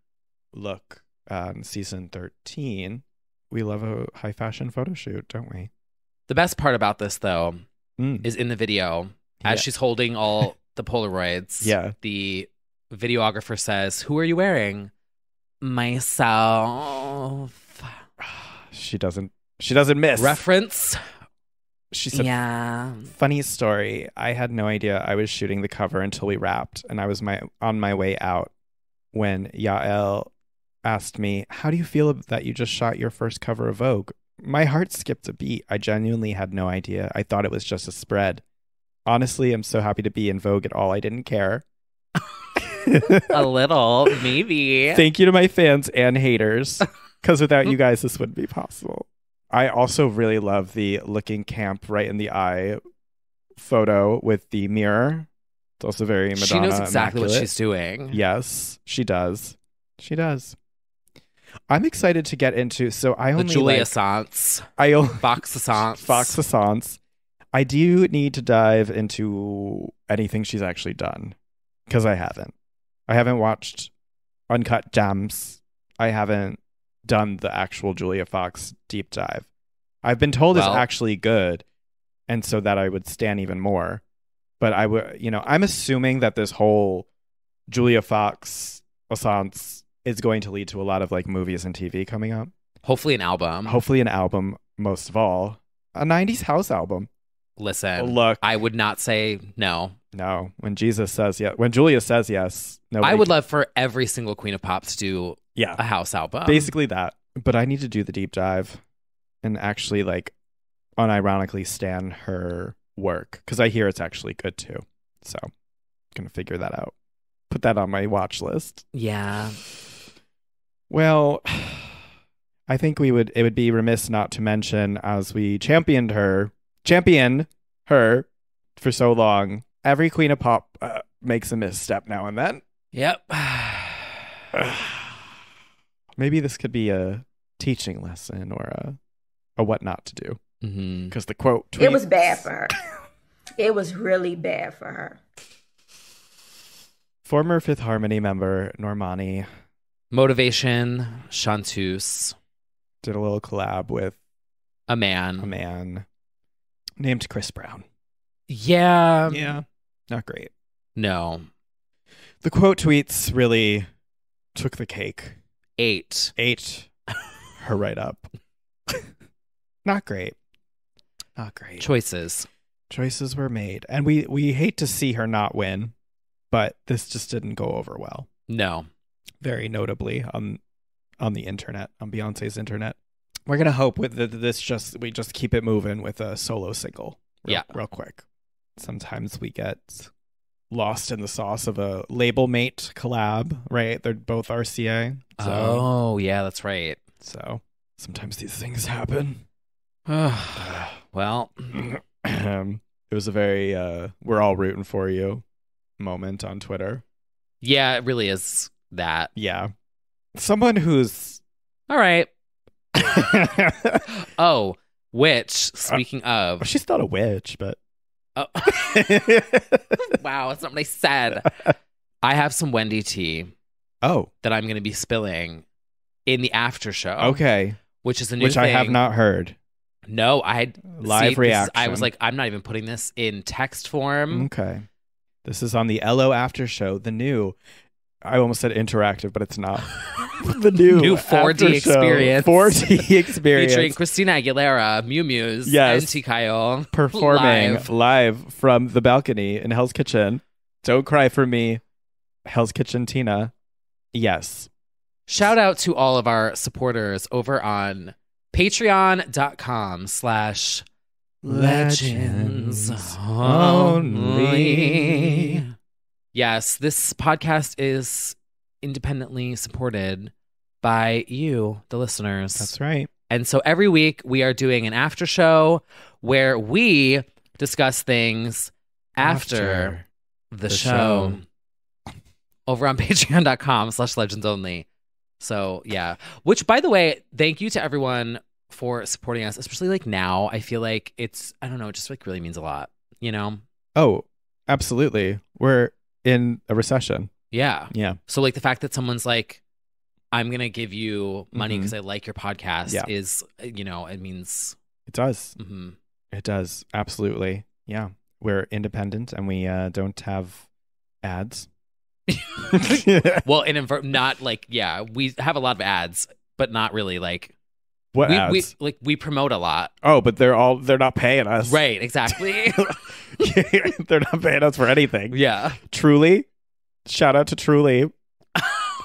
look on season 13. We love a high fashion photo shoot, don't we? The best part about this, though, Mm. is in the video as Yeah. she's holding all the Polaroids. Yeah. The videographer says, Who are you wearing? Myself. She doesn't she doesn't miss. Reference. she said yeah. funny story. I had no idea I was shooting the cover until we wrapped and I was my on my way out when Yael asked me, "How do you feel that you just shot your first cover of Vogue?" My heart skipped a beat. I genuinely had no idea. I thought it was just a spread. Honestly, I'm so happy to be in Vogue at all. I didn't care. A little, maybe. Thank you to my fans and haters, because without you guys, this wouldn't be possible. I also really love the looking camp right in the eye photo with the mirror. It's also very Madonna. she knows exactly what she's doing. Yes, she does. She does. I'm excited to get into. So I only The Julia like. I only Fox Sans. Fox Assance. I do need to dive into anything she's actually done because I haven't. I haven't watched Uncut Gems. I haven't done the actual Julia Fox deep dive. I've been told Well- it's actually good, and so that I would stand even more. But I would, you know, I'm assuming that this whole Julia Fox Assance is going to lead to a lot of like movies and TV coming up. Hopefully, an album. Hopefully, an album, most of all, a '90s house album. Listen, Look, I would not say no. no. When Jesus says yes, when Julia says yes, no. I would love for every single Queen of Pop to do yeah, a house album. basically that. But I need to do the deep dive and actually like unironically stand her work because I hear it's actually good too. So, gonna figure that out. Put that on my watch list. Yeah. Well, I think we would it would be remiss not to mention as we championed her, champion her for so long. Every queen of pop uh, makes a misstep now and then. Yep. Maybe this could be a teaching lesson or a a what not to do because the quote It was bad for her. It was really bad for her. Former Fifth Harmony member Normani Motivation, chanteuse, did a little collab with a man. a man named Chris Brown. Yeah. yeah, not great. No. The quote tweets really took the cake. ate. ate her right up. Not great. Not great. Choices. Choices were made, and we we hate to see her not win, but this just didn't go over well. No. Very notably on on the internet, on Beyonce's internet. We're gonna hope with the, this just we just keep it moving with a solo single. Real, Yeah. real quick. Sometimes we get lost in the sauce of a label mate collab, right? They're both RCA. So, Oh, yeah, that's right. so sometimes these things happen. well, it was a very uh, we're all rooting for you moment on Twitter. yeah, it really is that. Yeah. Someone who's All right. Oh, which, uh, speaking of. she's not a witch, but Oh. wow, that's not what I said. I have some Wendy tea oh, that I'm going to be spilling in the after show. okay. Which is a new Which I have not heard. No, I Live see, is- reaction. I was like, I'm not even putting this in text form. Okay. This is on the LO After Show, the new. I almost said interactive, but it's not. the new New 4D experience. 4D experience. Featuring Christina Aguilera, MuuMuse, Yes. and T. Kyle. performing live. live. from the balcony in Hell's Kitchen. Don't cry for me, Hell's Kitchen Tina. Yes. Shout out to all of our supporters over on patreon.com slash legends Legends only. Yes, this podcast is independently supported by you, the listeners. That's right. And so every week we are doing an after show where we discuss things after, the, the show, show. over on patreon.com slash legends only. So yeah. Which by the way, thank you to everyone for supporting us, especially like now. I feel like it's I don't know, it just like really means a lot. You know? Oh, absolutely. We're in a recession. Yeah. Yeah. So like the fact that someone's like, I'm gonna give you money because I like your podcast Yeah. is you know, it means It does. mhm. It does. Absolutely. Yeah. We're independent and we uh, don't have ads. Well, in inver- not like yeah, we have a lot of ads, but not really like what we, we like we promote a lot. oh, but they're all they're not paying us. Right, exactly. they're not paying us for anything. yeah. Truly. Shout out to Truly.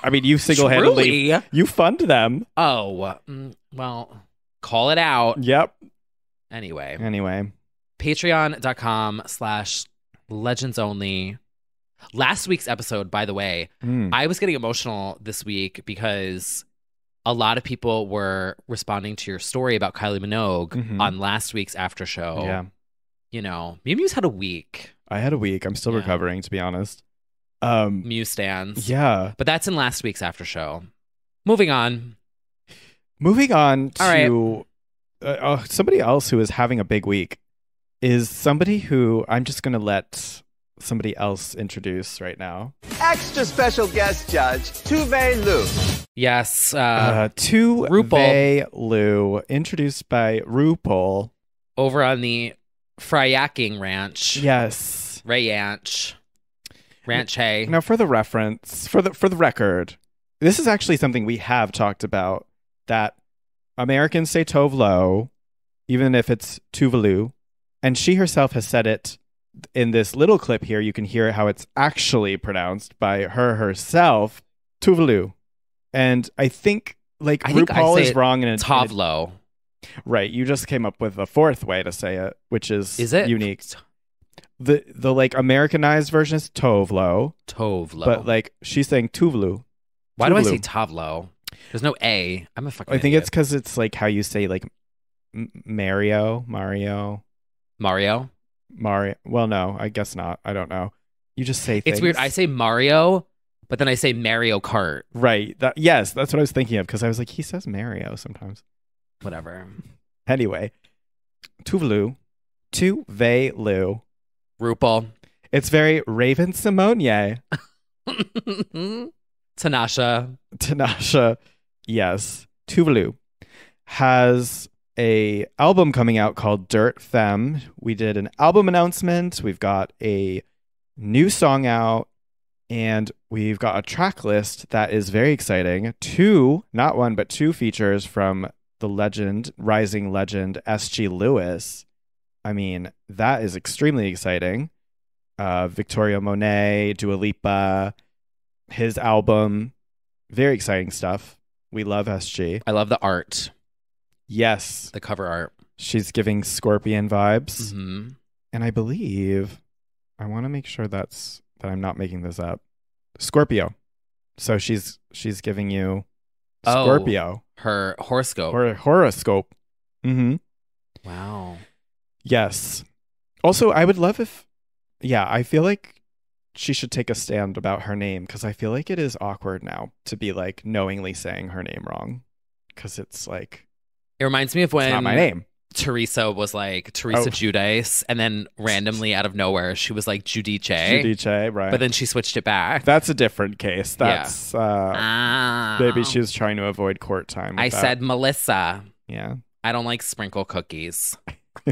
I mean, you single handedly Truly? you fund them. Oh, mm, well, call it out. Yep. Anyway, Anyway. patreon.com slash legends only. Last week's episode, by the way, Mm. I was getting emotional this week because a lot of people were responding to your story about Kylie Minogue Mhm. on last week's after show. Yeah. You know, Mew Mew's had a week. I had a week. I'm still Yeah. recovering, to be honest. Um. Mew stands. Yeah. But that's in last week's after show. Moving on. Moving on All right. to uh, uh, somebody else who is having a big week is somebody who I'm just going to let somebody else introduce right now. Extra special guest judge, Tuve Lu. Yes. Uh, Uh, to RuPaul. Lu, introduced by RuPaul. over on the Fryaking Ranch. Yes. Ranch. Ranch Hay. Now, for the reference, for the for the record, this is actually something we have talked about. That Americans say Tove Lo, even if it's Tuvalu, and she herself has said it in this little clip here. You can hear how it's actually pronounced by her herself, Tuvalu, and I think like I think RuPaul say is wrong in a Tavlo. Right, you just came up with a fourth way to say it, which is Is it? unique. The the like Americanized version is Tovlo, Tovlo. but like she's saying Tuvalu. Why do I say Tavlo? There's no A. I'm a fucking I think idiot. it's because it's like how you say like Mario, Mario, Mario. Mario. Well, no, I guess not. I don't know. You just say things. It's weird. I say Mario, but then I say Mario Kart. right. That yes, that's what I was thinking of because I was like he says Mario sometimes. Whatever. Anyway, Tuvalu, Tuvalu. RuPaul. It's very Raven-Symoné. Tanasha. Tanasha, yes, Tuvalu has a album coming out called Dirt Femme. We did an album announcement. We've got a new song out. And we've got a track list that is very exciting. Two, not one, but two features from the legend, rising legend, S.G. Lewis. I mean, that is extremely exciting. Uh, Victoria Monet, Dua Lipa, his album. Very exciting stuff. We love SG. I love the art, Yes, the cover art. she's giving scorpion vibes. hmm And I believe I want to make sure that's that I'm not making this up. Scorpio. So she's she's giving you Oh. Scorpio Her horoscope. Her horoscope. Mhm. wow. Yes. Also, I would love if yeah, I feel like she should take a stand about her name cuz I feel like it is awkward now to be like knowingly saying her name wrong cuz it's like It reminds me of it's when not my name. Teresa was like Teresa Oh. Giudice, and then randomly out of nowhere she was like Giudice, Giudice, right. but then she switched it back. that's a different case. Yeah. That's uh Ah. maybe she was trying to avoid court time. I that. said Melissa. yeah. I don't like sprinkle cookies.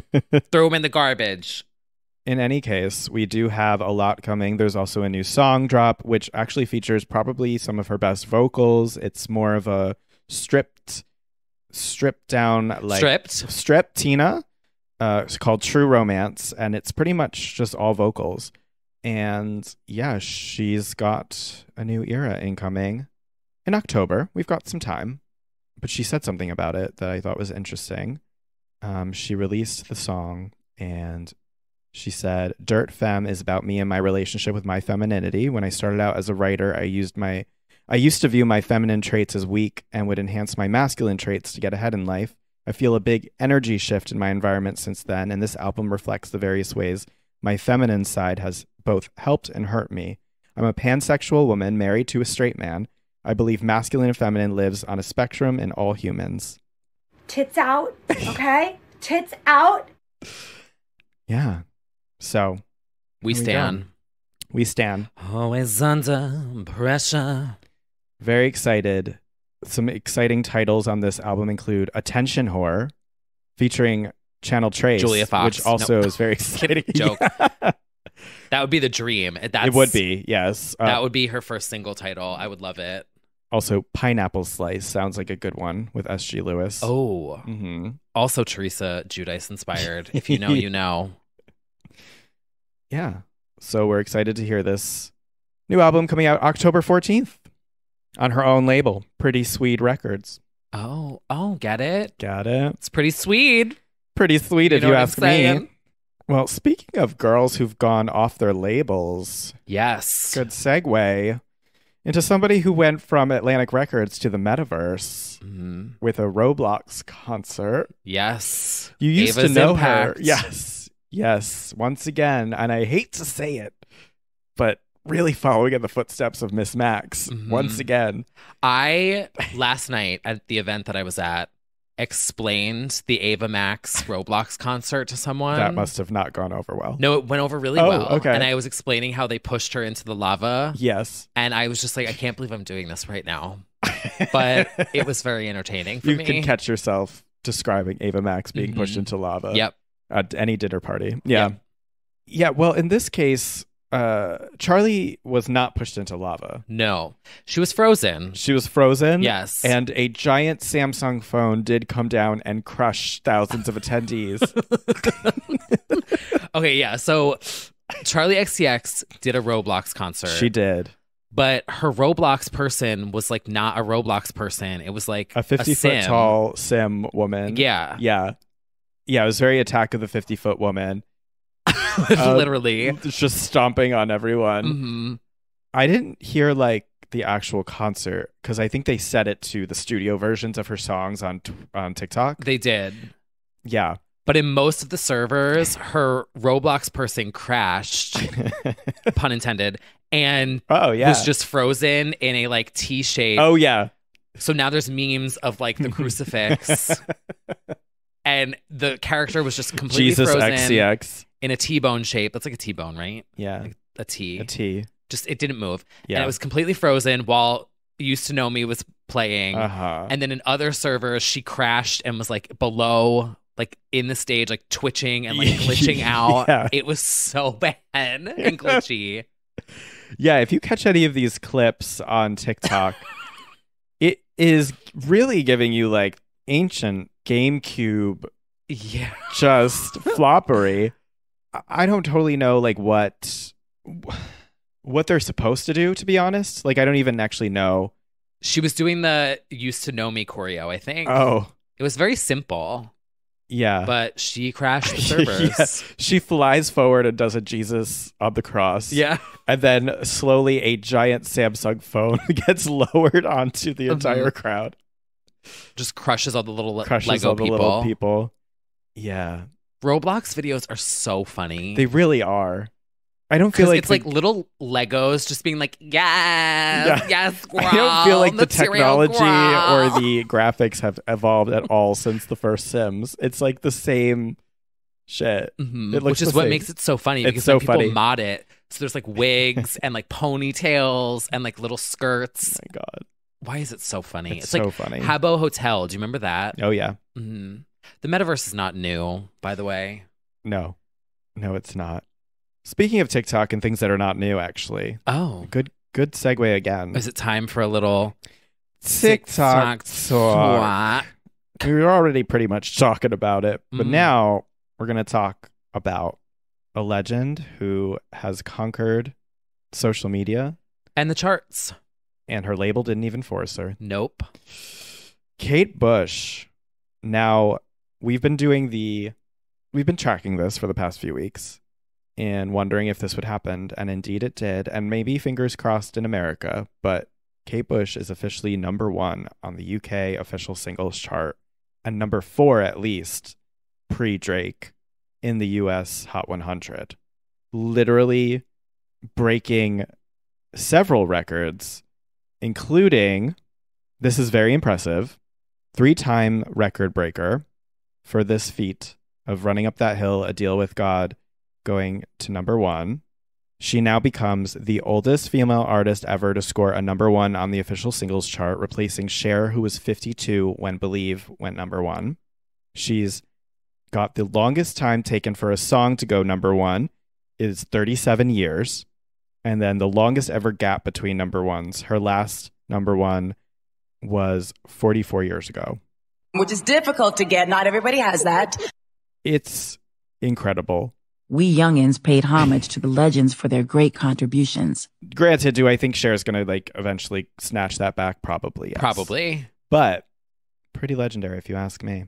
Throw them in the garbage. in any case, we do have a lot coming. There's also a new song drop, which actually features probably some of her best vocals. It's more of a stripped, stripped down, like Stripped. stripped Tina. Uh, it's called True Romance, and it's pretty much just all vocals. And yeah, she's got a new era incoming in October. We've got some time, but she said something about it that I thought was interesting. Um, she released the song and she said, Dirt Femme is about me and my relationship with my femininity. When I started out as a writer, I used my I used to view my feminine traits as weak and would enhance my masculine traits to get ahead in life. I feel a big energy shift in my environment since then, and this album reflects the various ways my feminine side has both helped and hurt me. I'm a pansexual woman married to a straight man. I believe masculine and feminine lives on a spectrum in all humans. Tits out, okay? Tits out. Yeah. So We Here we stand. we stand. Always under pressure. Very excited. Some exciting titles on this album include Attention Whore, featuring Channel Tres, Julia Fox. which also No. is very exciting. Joke. That would be the dream. That's, it would be, yes. Uh, That would be her first single title. I would love it. also, Pineapple Slice sounds like a good one with S.G. Lewis. Oh, hmm also Teresa Giudice inspired. If you know, you know. yeah. So we're excited to hear this new album coming out October 14th on her own label, Pretty Swede Records. Oh, oh, get it? Got it? It's pretty sweet. Pretty sweet You know you ask me. Well, speaking of girls who've gone off their labels, Yes. good segue into somebody who went from Atlantic Records to the metaverse Mhm. with a Roblox concert. Yes. You used Ava's to know impact. her. Yes. Yes. Once again, and I hate to say it, but really following in the footsteps of Miss Max Mhm. once again. I last night at the event that I was at explained the Ava Max Roblox concert to someone. that must have not gone over well. No, it went over really Oh, well. okay. And I was explaining how they pushed her into the lava. Yes. And I was just like, I can't believe I'm doing this right now. But it was very entertaining for you me. can catch yourself describing Ava Max being pushed Mhm. into lava. Yep. at any dinner party. Yeah. Yep. Yeah. Well, in this case, uh, Charli was not pushed into lava. No. She was frozen. She was frozen. Yes. And a giant Samsung phone did come down and crush thousands of attendees. Okay, yeah. So Charli XCX did a Roblox concert. she did. but her Roblox person was like not a Roblox person. It was like A 50 foot sim. tall sim woman. Yeah. Yeah. Yeah. It was very attack of the 50 foot woman. Uh, Literally. Just stomping on everyone. hmm I didn't hear like the actual concert because I think they set it to the studio versions of her songs on t- on TikTok. They did. Yeah. But in most of the servers, her Roblox person crashed, pun intended, and oh yeah. was just frozen in a like T shape. oh yeah. So now there's memes of like the crucifix. and the character was just completely Jesus frozen XCX. In a T-bone shape. That's like a T-bone, right? Yeah. A T. A T. Just it didn't move. Yeah. And it was completely frozen while Used to Know Me was playing. Uh huh. And then in other servers, she crashed and was like below, like in the stage, like twitching and like glitching out. Yeah. It was so bad and glitchy. yeah, if you catch any of these clips on TikTok, it is really giving you like ancient GameCube Yeah. just floppery. I- don't totally know like what what they're supposed to do to be honest. Like I don't even actually know. She was doing the used to know me choreo, I think. Oh, It was very simple, yeah. but she crashed the servers. Yeah. She flies forward and does a Jesus on the cross. yeah. And then slowly a giant Samsung phone gets lowered onto the Mhm. entire crowd. Just crushes all the little le- Crushes Lego all the people. little people. Yeah. Roblox videos are so funny. They really are. I don't feel like it's the- like little Legos just being like, yes, Yeah. yes, I don't feel like the technology or the graphics have evolved at all since the first Sims. It's like the same shit. Mhm. It looks which is what same. makes it so funny It's because so people funny. mod it. So there's like wigs and like ponytails and like little skirts. my god. Why is it so funny? It's It's, so like funny. Habbo Hotel. Do you remember that? Oh yeah. hmm The metaverse is not new, by the way. No. No, it's not. Speaking of TikTok and things that are not new, actually. Oh, Good good segue again. is it time for a little TikTok TikTok talk. We were already pretty much talking about it, but Mm. now we're going to talk about a legend who has conquered social media And the charts. and her label didn't even force her. Nope. Kate Bush. Now, we've been doing the we've been tracking this for the past few weeks and wondering if this would happen and indeed it did and maybe fingers crossed in America, but Kate Bush is officially number 1 on the UK official singles chart and number 4 at least pre Drake in the US Hot 100. Literally breaking several records including this is very impressive three time record breaker for this feat of running up that hill, a deal with God, going to number one. She now becomes the oldest female artist ever to score a number one on the official singles chart, replacing Cher, who was 52 when Believe went number one. She's got the longest time taken for a song to go number one is 37 years. And then the longest ever gap between number ones, her last number one was 44 years ago. Which is difficult to get. Not everybody has that. It's incredible. We youngins paid homage to the legends for their great contributions. Granted, do I think Cher's going to like eventually snatch that back? Probably. yes. Probably. But pretty legendary if you ask me.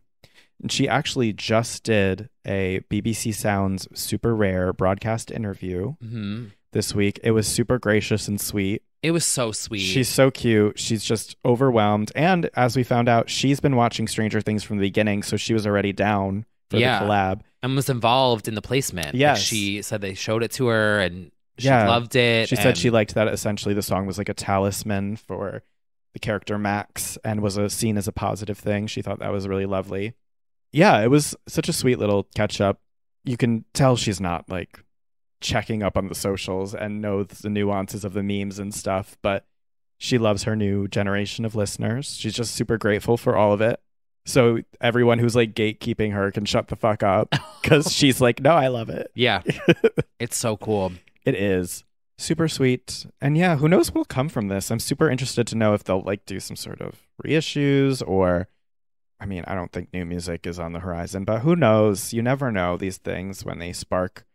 And she actually just did a BBC Sounds super rare broadcast interview hmm this week. It was super gracious and sweet. It was so sweet. She's so cute. She's just overwhelmed. And as we found out, she's been watching Stranger Things from the beginning, so she was already down for Yeah. the collab. and was involved in the placement. Like, she said they showed it to her and she Yeah. loved it. She said she liked that essentially the song was like a talisman for the character Max and was a seen as a positive thing. She thought that was really lovely. Yeah, it was such a sweet little catch up. You can tell she's not like checking up on the socials and knows the nuances of the memes and stuff, but she loves her new generation of listeners. She's just super grateful for all of it. So everyone who's like gatekeeping her can shut the fuck up because she's like, no, I love it. Yeah. it's so cool. It is super sweet. And yeah, who knows what'll come from this? I'm super interested to know if they'll like do some sort of reissues or I mean, I don't think new music is on the horizon, but who knows? You never know these things when they spark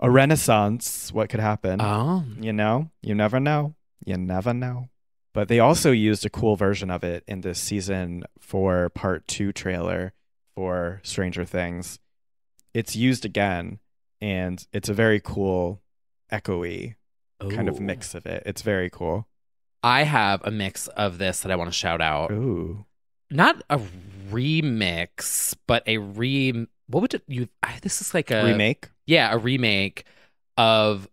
a renaissance, what could happen. Oh. you know? You never know. You never know. But they also used a cool version of it in this season for part 2 trailer for Stranger Things. It's used again and it's a very cool echoey kind of mix of it. It's very cool. I have a mix of this that I want to shout out. Ooh. Not a remix, but a re. What would it, you? I- This is like a Remake? Yeah, a remake of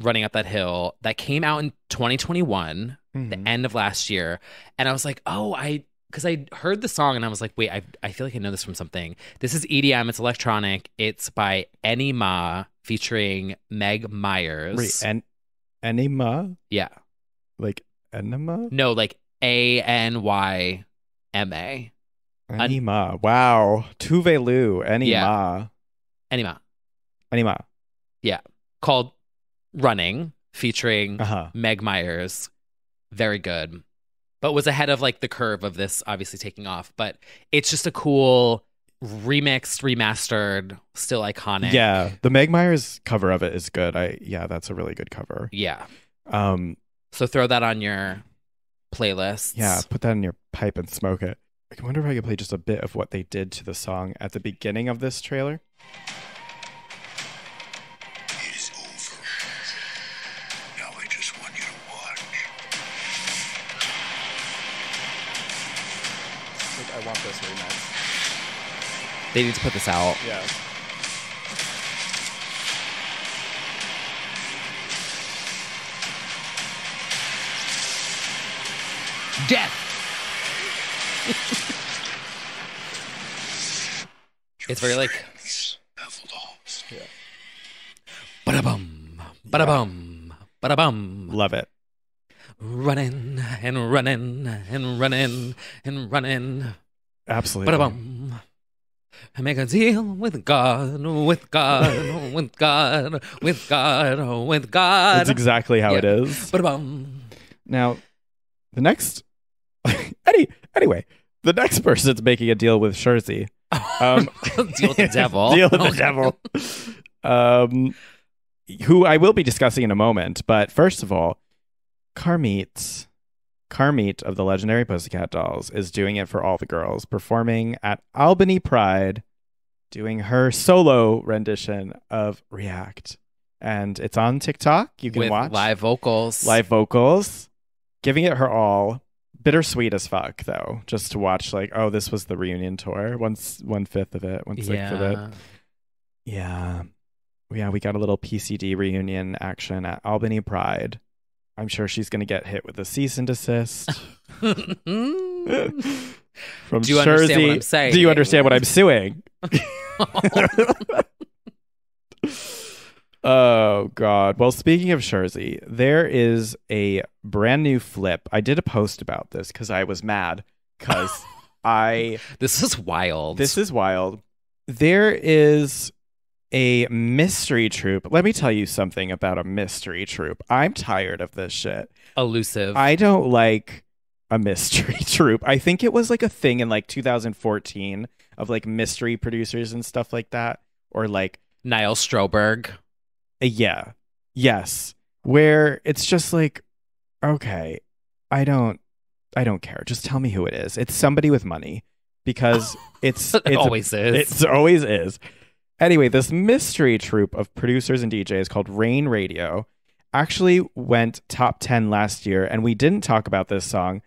Running Up That Hill that came out in 2021, the Mhm. end of last year, and I was like, oh, I. Because I heard the song and I was like, wait, I, I feel like I know this from something. This is EDM, it's electronic. It's by Anyma featuring Meg Myers. Wait, en- enema? yeah. Like enema? No, like A N Y M A. Enema. Wow. Tuvalu. Enema. Anyma. Enema. called Running. featuring Uh-huh. Meg Myers. Very good. But was ahead of like the curve of this obviously taking off. But it's just a cool remixed, remastered, still iconic. Yeah, the Meg Myers cover of it is good. I yeah, that's a really good cover. Yeah. Um, So throw that on your playlist. yeah, put that in your pipe and smoke it. I wonder if I could play just a bit of what they did to the song at the beginning of this trailer. They need to put this out. Yeah. Death. it's very like Have lost. bada bum, bada bum, bada bum. Love it. Running and running and running and running. Absolutely. Bada bum. I make a deal with God, with God, with God, with God, with God. That's exactly how it Yeah. is. Bada bum. Now, the next, any anyway, the next person's making a deal with Scherzy. Um, Deal with the devil. deal with the devil. Um, who I will be discussing in a moment. But first of all, Carmit, Carmit of the legendary Pussycat Dolls is doing it for all the girls, performing at Albany Pride, doing her solo rendition of React, and it's on TikTok. You can with watch live vocals. live vocals, giving it her all. Bittersweet as fuck, though, just to watch like, oh, this was the reunion tour. Once one fifth of it, one sixth of it. Yeah. Yeah, yeah, we got a little PCD reunion action at Albany Pride. I'm sure she's gonna get hit with a cease and desist from Do you understand Scherzy. what I'm saying? Do you understand what I'm suing? Oh God! Well, speaking of Scherzy, there is a brand new flip. I did a post about this because I was mad because I this is wild. this is wild. There is a mystery troupe. Let me tell you something about a mystery troupe. I'm tired of this shit. elusive. I don't like a mystery troupe. I think it was like a thing in like 2014 of like mystery producers and stuff like that, or like Niall Stroberg. uh, yeah, yes, where it's just like, okay, I don't, I don't care. Just tell me who it is. It's somebody with money because it's It it's always is. It always is. Anyway, this mystery troupe of producers and DJs called Rain Radio actually went top 10 last year, and we didn't talk about this song,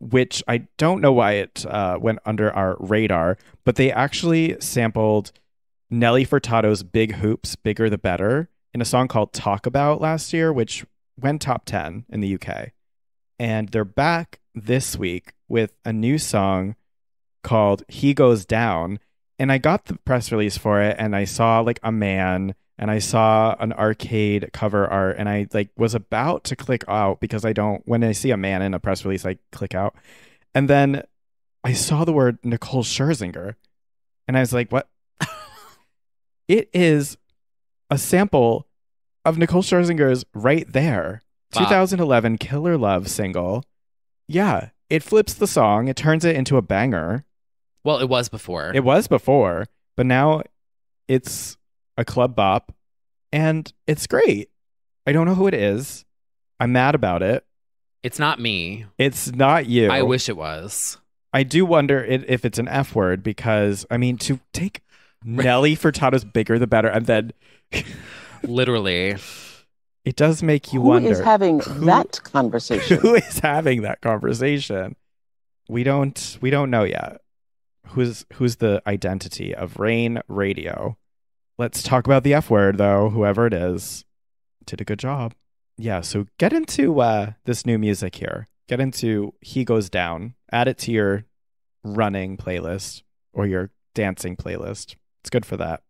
which I don't know why it uh, went under our radar, but they actually sampled Nelly Furtado's Big Hoops, Bigger the Better, in a song called Talk About last year, which went top 10 in the UK. And they're back this week with a new song called He Goes Down. And I got the press release for it and I saw like a man and I saw an arcade cover art and I like was about to click out because I don't when I see a man in a press release I click out. And then I saw the word Nicole Scherzinger and I was like, what? it is a sample of Nicole Scherzinger's right there. Wow. 2011 Killer Love single. Yeah, it flips the song, it turns it into a banger. Well, it was before. It was before, but now it's a club bop and it's great. I don't know who it is. I'm mad about it. it's not me. It's not you. I wish it was. I do wonder it, if it's an F word because, I mean, to take Nelly Furtado's bigger the better, and then Literally. it does make you Who wonder is having who- that conversation? who is having that conversation. We don't we don't know yet. Who's who's the identity of Rain Radio? Let's talk about the F word though, whoever it is. Did a good job. Yeah, so get into uh this new music here. Get into He Goes Down. Add it to your running playlist or your dancing playlist. It's good for that.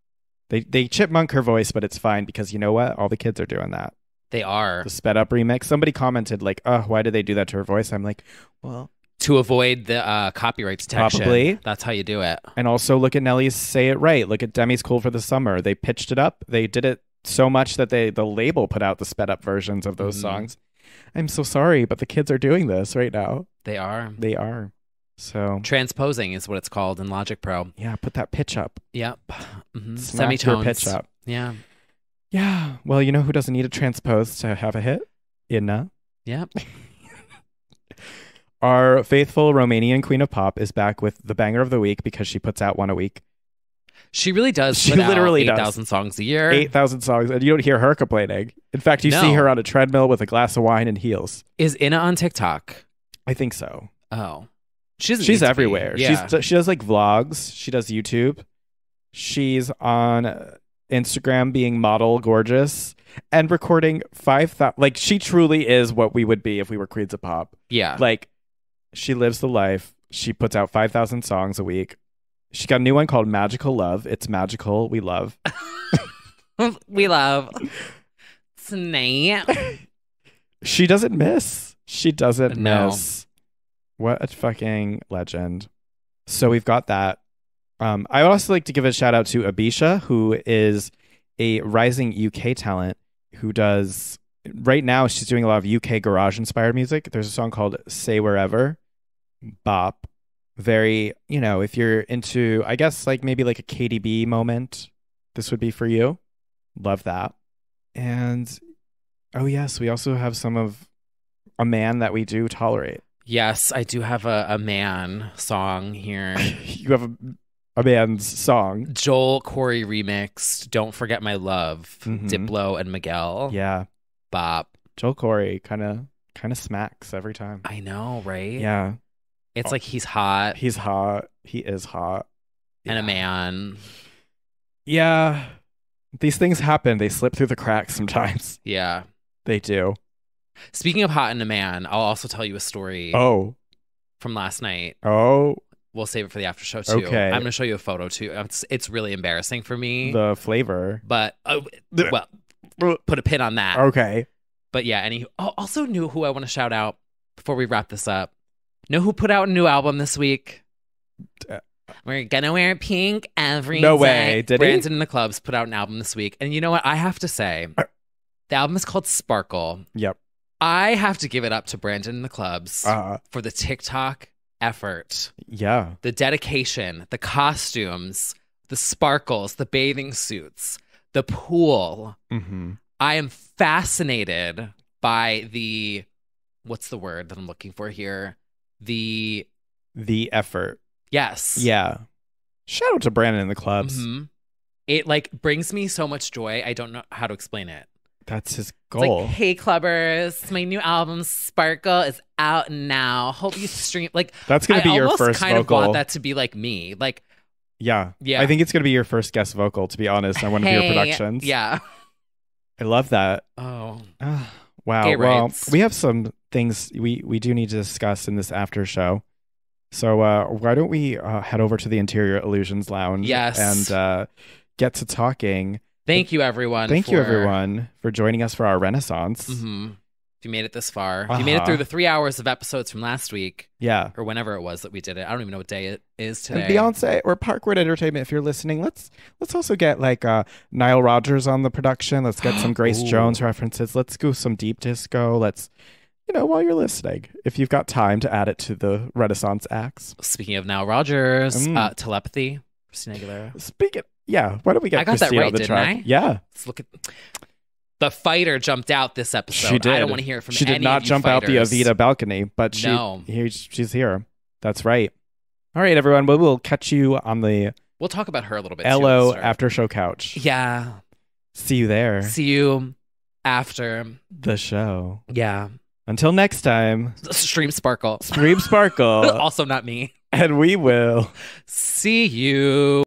They they chipmunk her voice, but it's fine because you know what? All the kids are doing that They are. the sped up remix. Somebody commented like, "Oh, why did they do that to her voice?" I'm like, "Well," To avoid the uh, copyright detection. Probably. That's how you do it. and also look at Nelly's "Say It Right." Look at Demi's "Cool for the Summer." They pitched it up. They did it so much that they the label put out the sped up versions of those Mhm. songs. I'm so sorry, but the kids are doing this right now. They are. They are. So Transposing is what it's called in Logic Pro. yeah, put that pitch up. Yep. hmm Semitones. pitch up. Yeah. Yeah. Well, you know who doesn't need to transpose to have a hit? Inna. Yep. Our faithful Romanian queen of pop is back with the banger of the week because she puts out one a week. She really does. She literally does. 8,000 songs a year. 8,000 songs, and you don't hear her complaining. In fact, you see her on a treadmill with a glass of wine and heels. Is Inna on TikTok? I think so. Oh. She She's everywhere. Yeah. She's she does like vlogs. She does YouTube. She's on Instagram being model gorgeous and recording five thousand. Like she truly is what we would be if we were queens of pop. yeah. Like she lives the life. She puts out five thousand songs a week. She got a new one called Magical Love. It's magical. We love. we love. Snap. She doesn't miss. She doesn't No. miss. What a fucking legend. So we've got that. Um, I would also like to give a shout out to Abisha, who is a rising UK talent who does right now she's doing a lot of UK garage inspired music. There's a song called Say Wherever. Bop. Very, you know, if you're into I guess like maybe like a KDB moment, this would be for you. Love that. And oh yes, we also have some of a man that we do tolerate. Yes, I do have a, a man song here. you have a, a man's song. Joel Corry remixed Don't Forget My Love, Mhm. Diplo and Miguel. Yeah. Bop. Joel Corry kind of kind of smacks every time. I know, right? Yeah. It's like he's hot He's hot. He is hot. and a man. Yeah. These things happen. They slip through the cracks sometimes. Yeah. They do. Speaking of hot and a man, I'll also tell you a story Oh. from last night. Oh. We'll save it for the after show too. Okay. I'm going to show you a photo too. It's, it's really embarrassing for me, The flavor. but uh, well, put a pin on that. Okay. But yeah, and he oh, also knew who I want to shout out before we wrap this up. Know who put out a new album this week? Uh, We're gonna wear pink every No day. way. Did he? Brandon and the Clubs put out an album this week, and you know what? I have to say, Uh, the album is called Sparkle. Yep. I have to give it up to Brandon and the Clubs Uh for the TikTok effort, yeah. the dedication, the costumes, the sparkles, the bathing suits, the pool. Mm-hmm. I am fascinated by the what's the word that I'm looking for here? The The effort. yes. Yeah. Shout out to Brandon in the clubs. Mhm. It like brings me so much joy. I don't know how to explain it. That's his goal. like, hey clubbers, my new album Sparkle is out now. Hope you stream. Like That's gonna I be your first kind vocal. of want that to be like me. Like yeah. Yeah. I think it's gonna be your first guest vocal, to be honest, on one of your productions. Yeah. I love that. Oh. Wow. Gay well, rights. we have some things we, we do need to discuss in this after show. So uh, why don't we uh, head over to the Interior Illusions Lounge Yes. and uh, get to talking. Thank you everyone. Thank you, everyone, for joining us for our Renaissance. Mhm. If you made it this far, if you made it Uh-huh. through the three hours of episodes from last week, Yeah. or whenever it was that we did it. I don't even know what day it is today. And Beyonce or Parkwood Entertainment, if you're listening, let's let's also get like uh, Nile Rodgers on the production. Let's get some Grace Jones references. Let's go some deep disco. Let's, you know, while you're listening, if you've got time to add it to the Renaissance acts. Speaking of Nile Rodgers, Mm. uh, telepathy, Christina Aguilera. Speaking, yeah, why don't we get I got that right, on the didn't track? I? Yeah, Let's look at the fighter jumped out this episode. she did. I don't want to hear it from She did not jump out the. Evita balcony, but she, No. here, she's here. That's right. All right, everyone. Well, we'll catch you on the We'll talk about her a little bit. too LO at after show couch. Yeah. See you there. See you after. the show. Yeah. Until next time, Stream Sparkle. Scream Sparkle, also not me. and we will. See you.